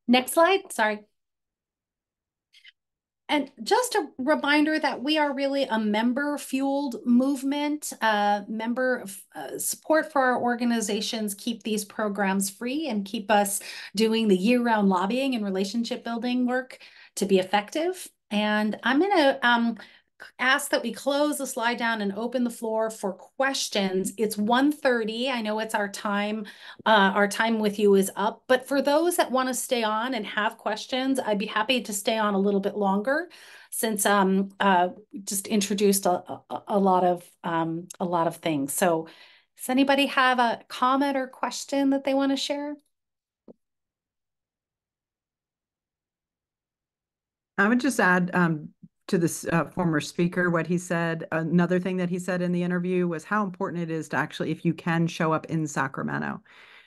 Speaker 3: Next slide, sorry. And just a reminder that we are really a member fueled movement. Uh, member uh, support for our organizations keep these programs free and keep us doing the year round lobbying and relationship building work to be effective. And I'm going to um, ask that we close the slide down and open the floor for questions. It's 1.30. I know it's our time. Uh, our time with you is up. But for those that want to stay on and have questions, I'd be happy to stay on a little bit longer since um uh just introduced a, a, a lot of um a lot of things. So does anybody have a comment or question that they want to share?
Speaker 4: I would just add um, to this uh, former speaker, what he said, another thing that he said in the interview was how important it is to actually, if you can, show up in Sacramento,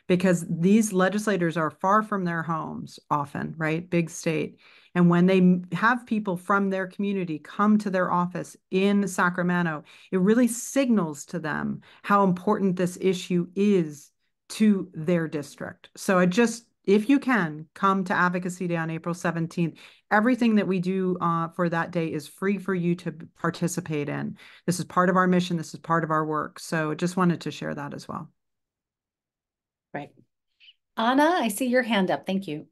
Speaker 4: because these legislators are far from their homes often, right? Big state. And when they have people from their community come to their office in Sacramento, it really signals to them how important this issue is to their district. So I just if you can, come to Advocacy Day on April 17th. Everything that we do uh, for that day is free for you to participate in. This is part of our mission. This is part of our work. So just wanted to share that as well.
Speaker 3: Right. Anna, I see your hand up. Thank you.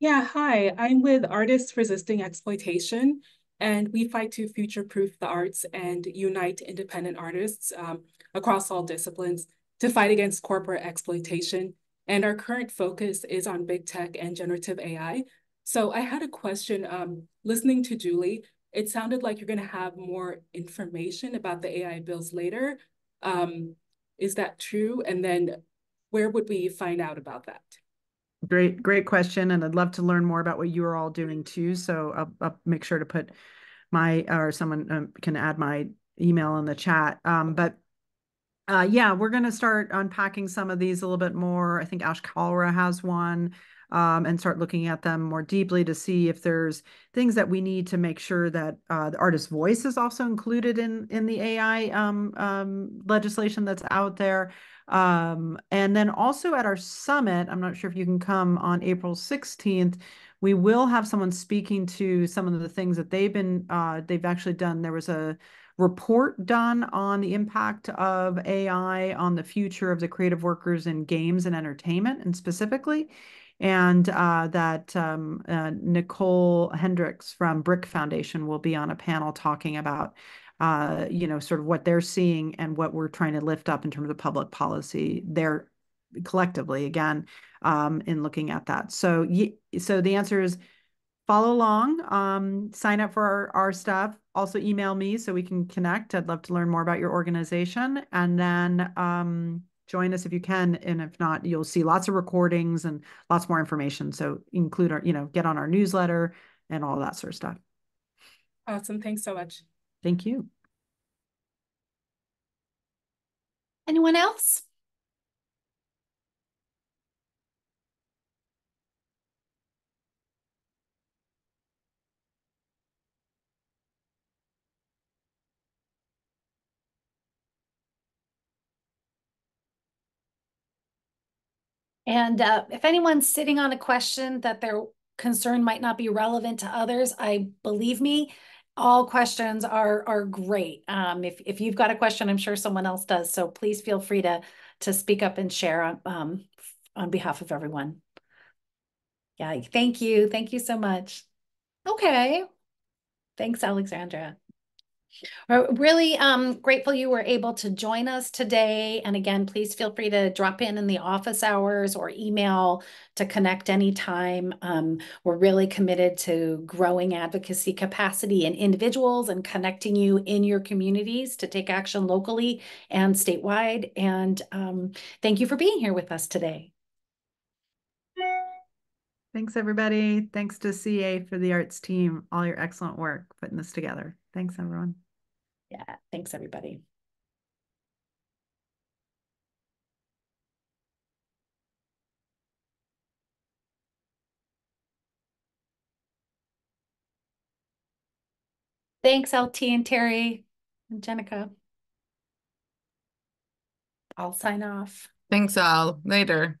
Speaker 13: Yeah, hi. I'm with Artists Resisting Exploitation, and we fight to future-proof the arts and unite independent artists um, across all disciplines to fight against corporate exploitation and our current focus is on big tech and generative AI. So I had a question, um, listening to Julie, it sounded like you're gonna have more information about the AI bills later. Um, is that true? And then where would we find out about that?
Speaker 4: Great, great question. And I'd love to learn more about what you are all doing too. So I'll, I'll make sure to put my, or someone um, can add my email in the chat. Um, but uh, yeah, we're going to start unpacking some of these a little bit more. I think Ash Kalra has one. Um, and start looking at them more deeply to see if there's things that we need to make sure that uh, the artist's voice is also included in in the AI um, um, legislation that's out there. Um, and then also at our summit, I'm not sure if you can come on April 16th. We will have someone speaking to some of the things that they've been uh, they've actually done. There was a report done on the impact of AI on the future of the creative workers in games and entertainment, and specifically, and uh, that um, uh, Nicole Hendricks from Brick Foundation will be on a panel talking about uh, you know, sort of what they're seeing and what we're trying to lift up in terms of public policy there collectively again um, in looking at that. So, so the answer is follow along, um, sign up for our, our stuff. Also email me so we can connect. I'd love to learn more about your organization and then um, join us if you can. And if not, you'll see lots of recordings and lots more information. So include our, you know, get on our newsletter and all that sort of stuff.
Speaker 13: Awesome. Thanks so much.
Speaker 4: Thank you.
Speaker 3: Anyone else? And uh, if anyone's sitting on a question that their concern might not be relevant to others, I believe me, all questions are are great. Um, if if you've got a question, I'm sure someone else does. So please feel free to to speak up and share on um, on behalf of everyone. Yeah, thank you, thank you so much. Okay, thanks, Alexandra. We're really um, grateful you were able to join us today. And again, please feel free to drop in in the office hours or email to connect anytime. Um, we're really committed to growing advocacy capacity in individuals and connecting you in your communities to take action locally and statewide. And um, thank you for being here with us today.
Speaker 4: Thanks, everybody. Thanks to CA for the arts team, all your excellent work putting this together. Thanks, everyone.
Speaker 3: Yeah, thanks, everybody. Thanks, LT and Terry and Jenica. I'll sign off.
Speaker 14: Thanks, Al. Later.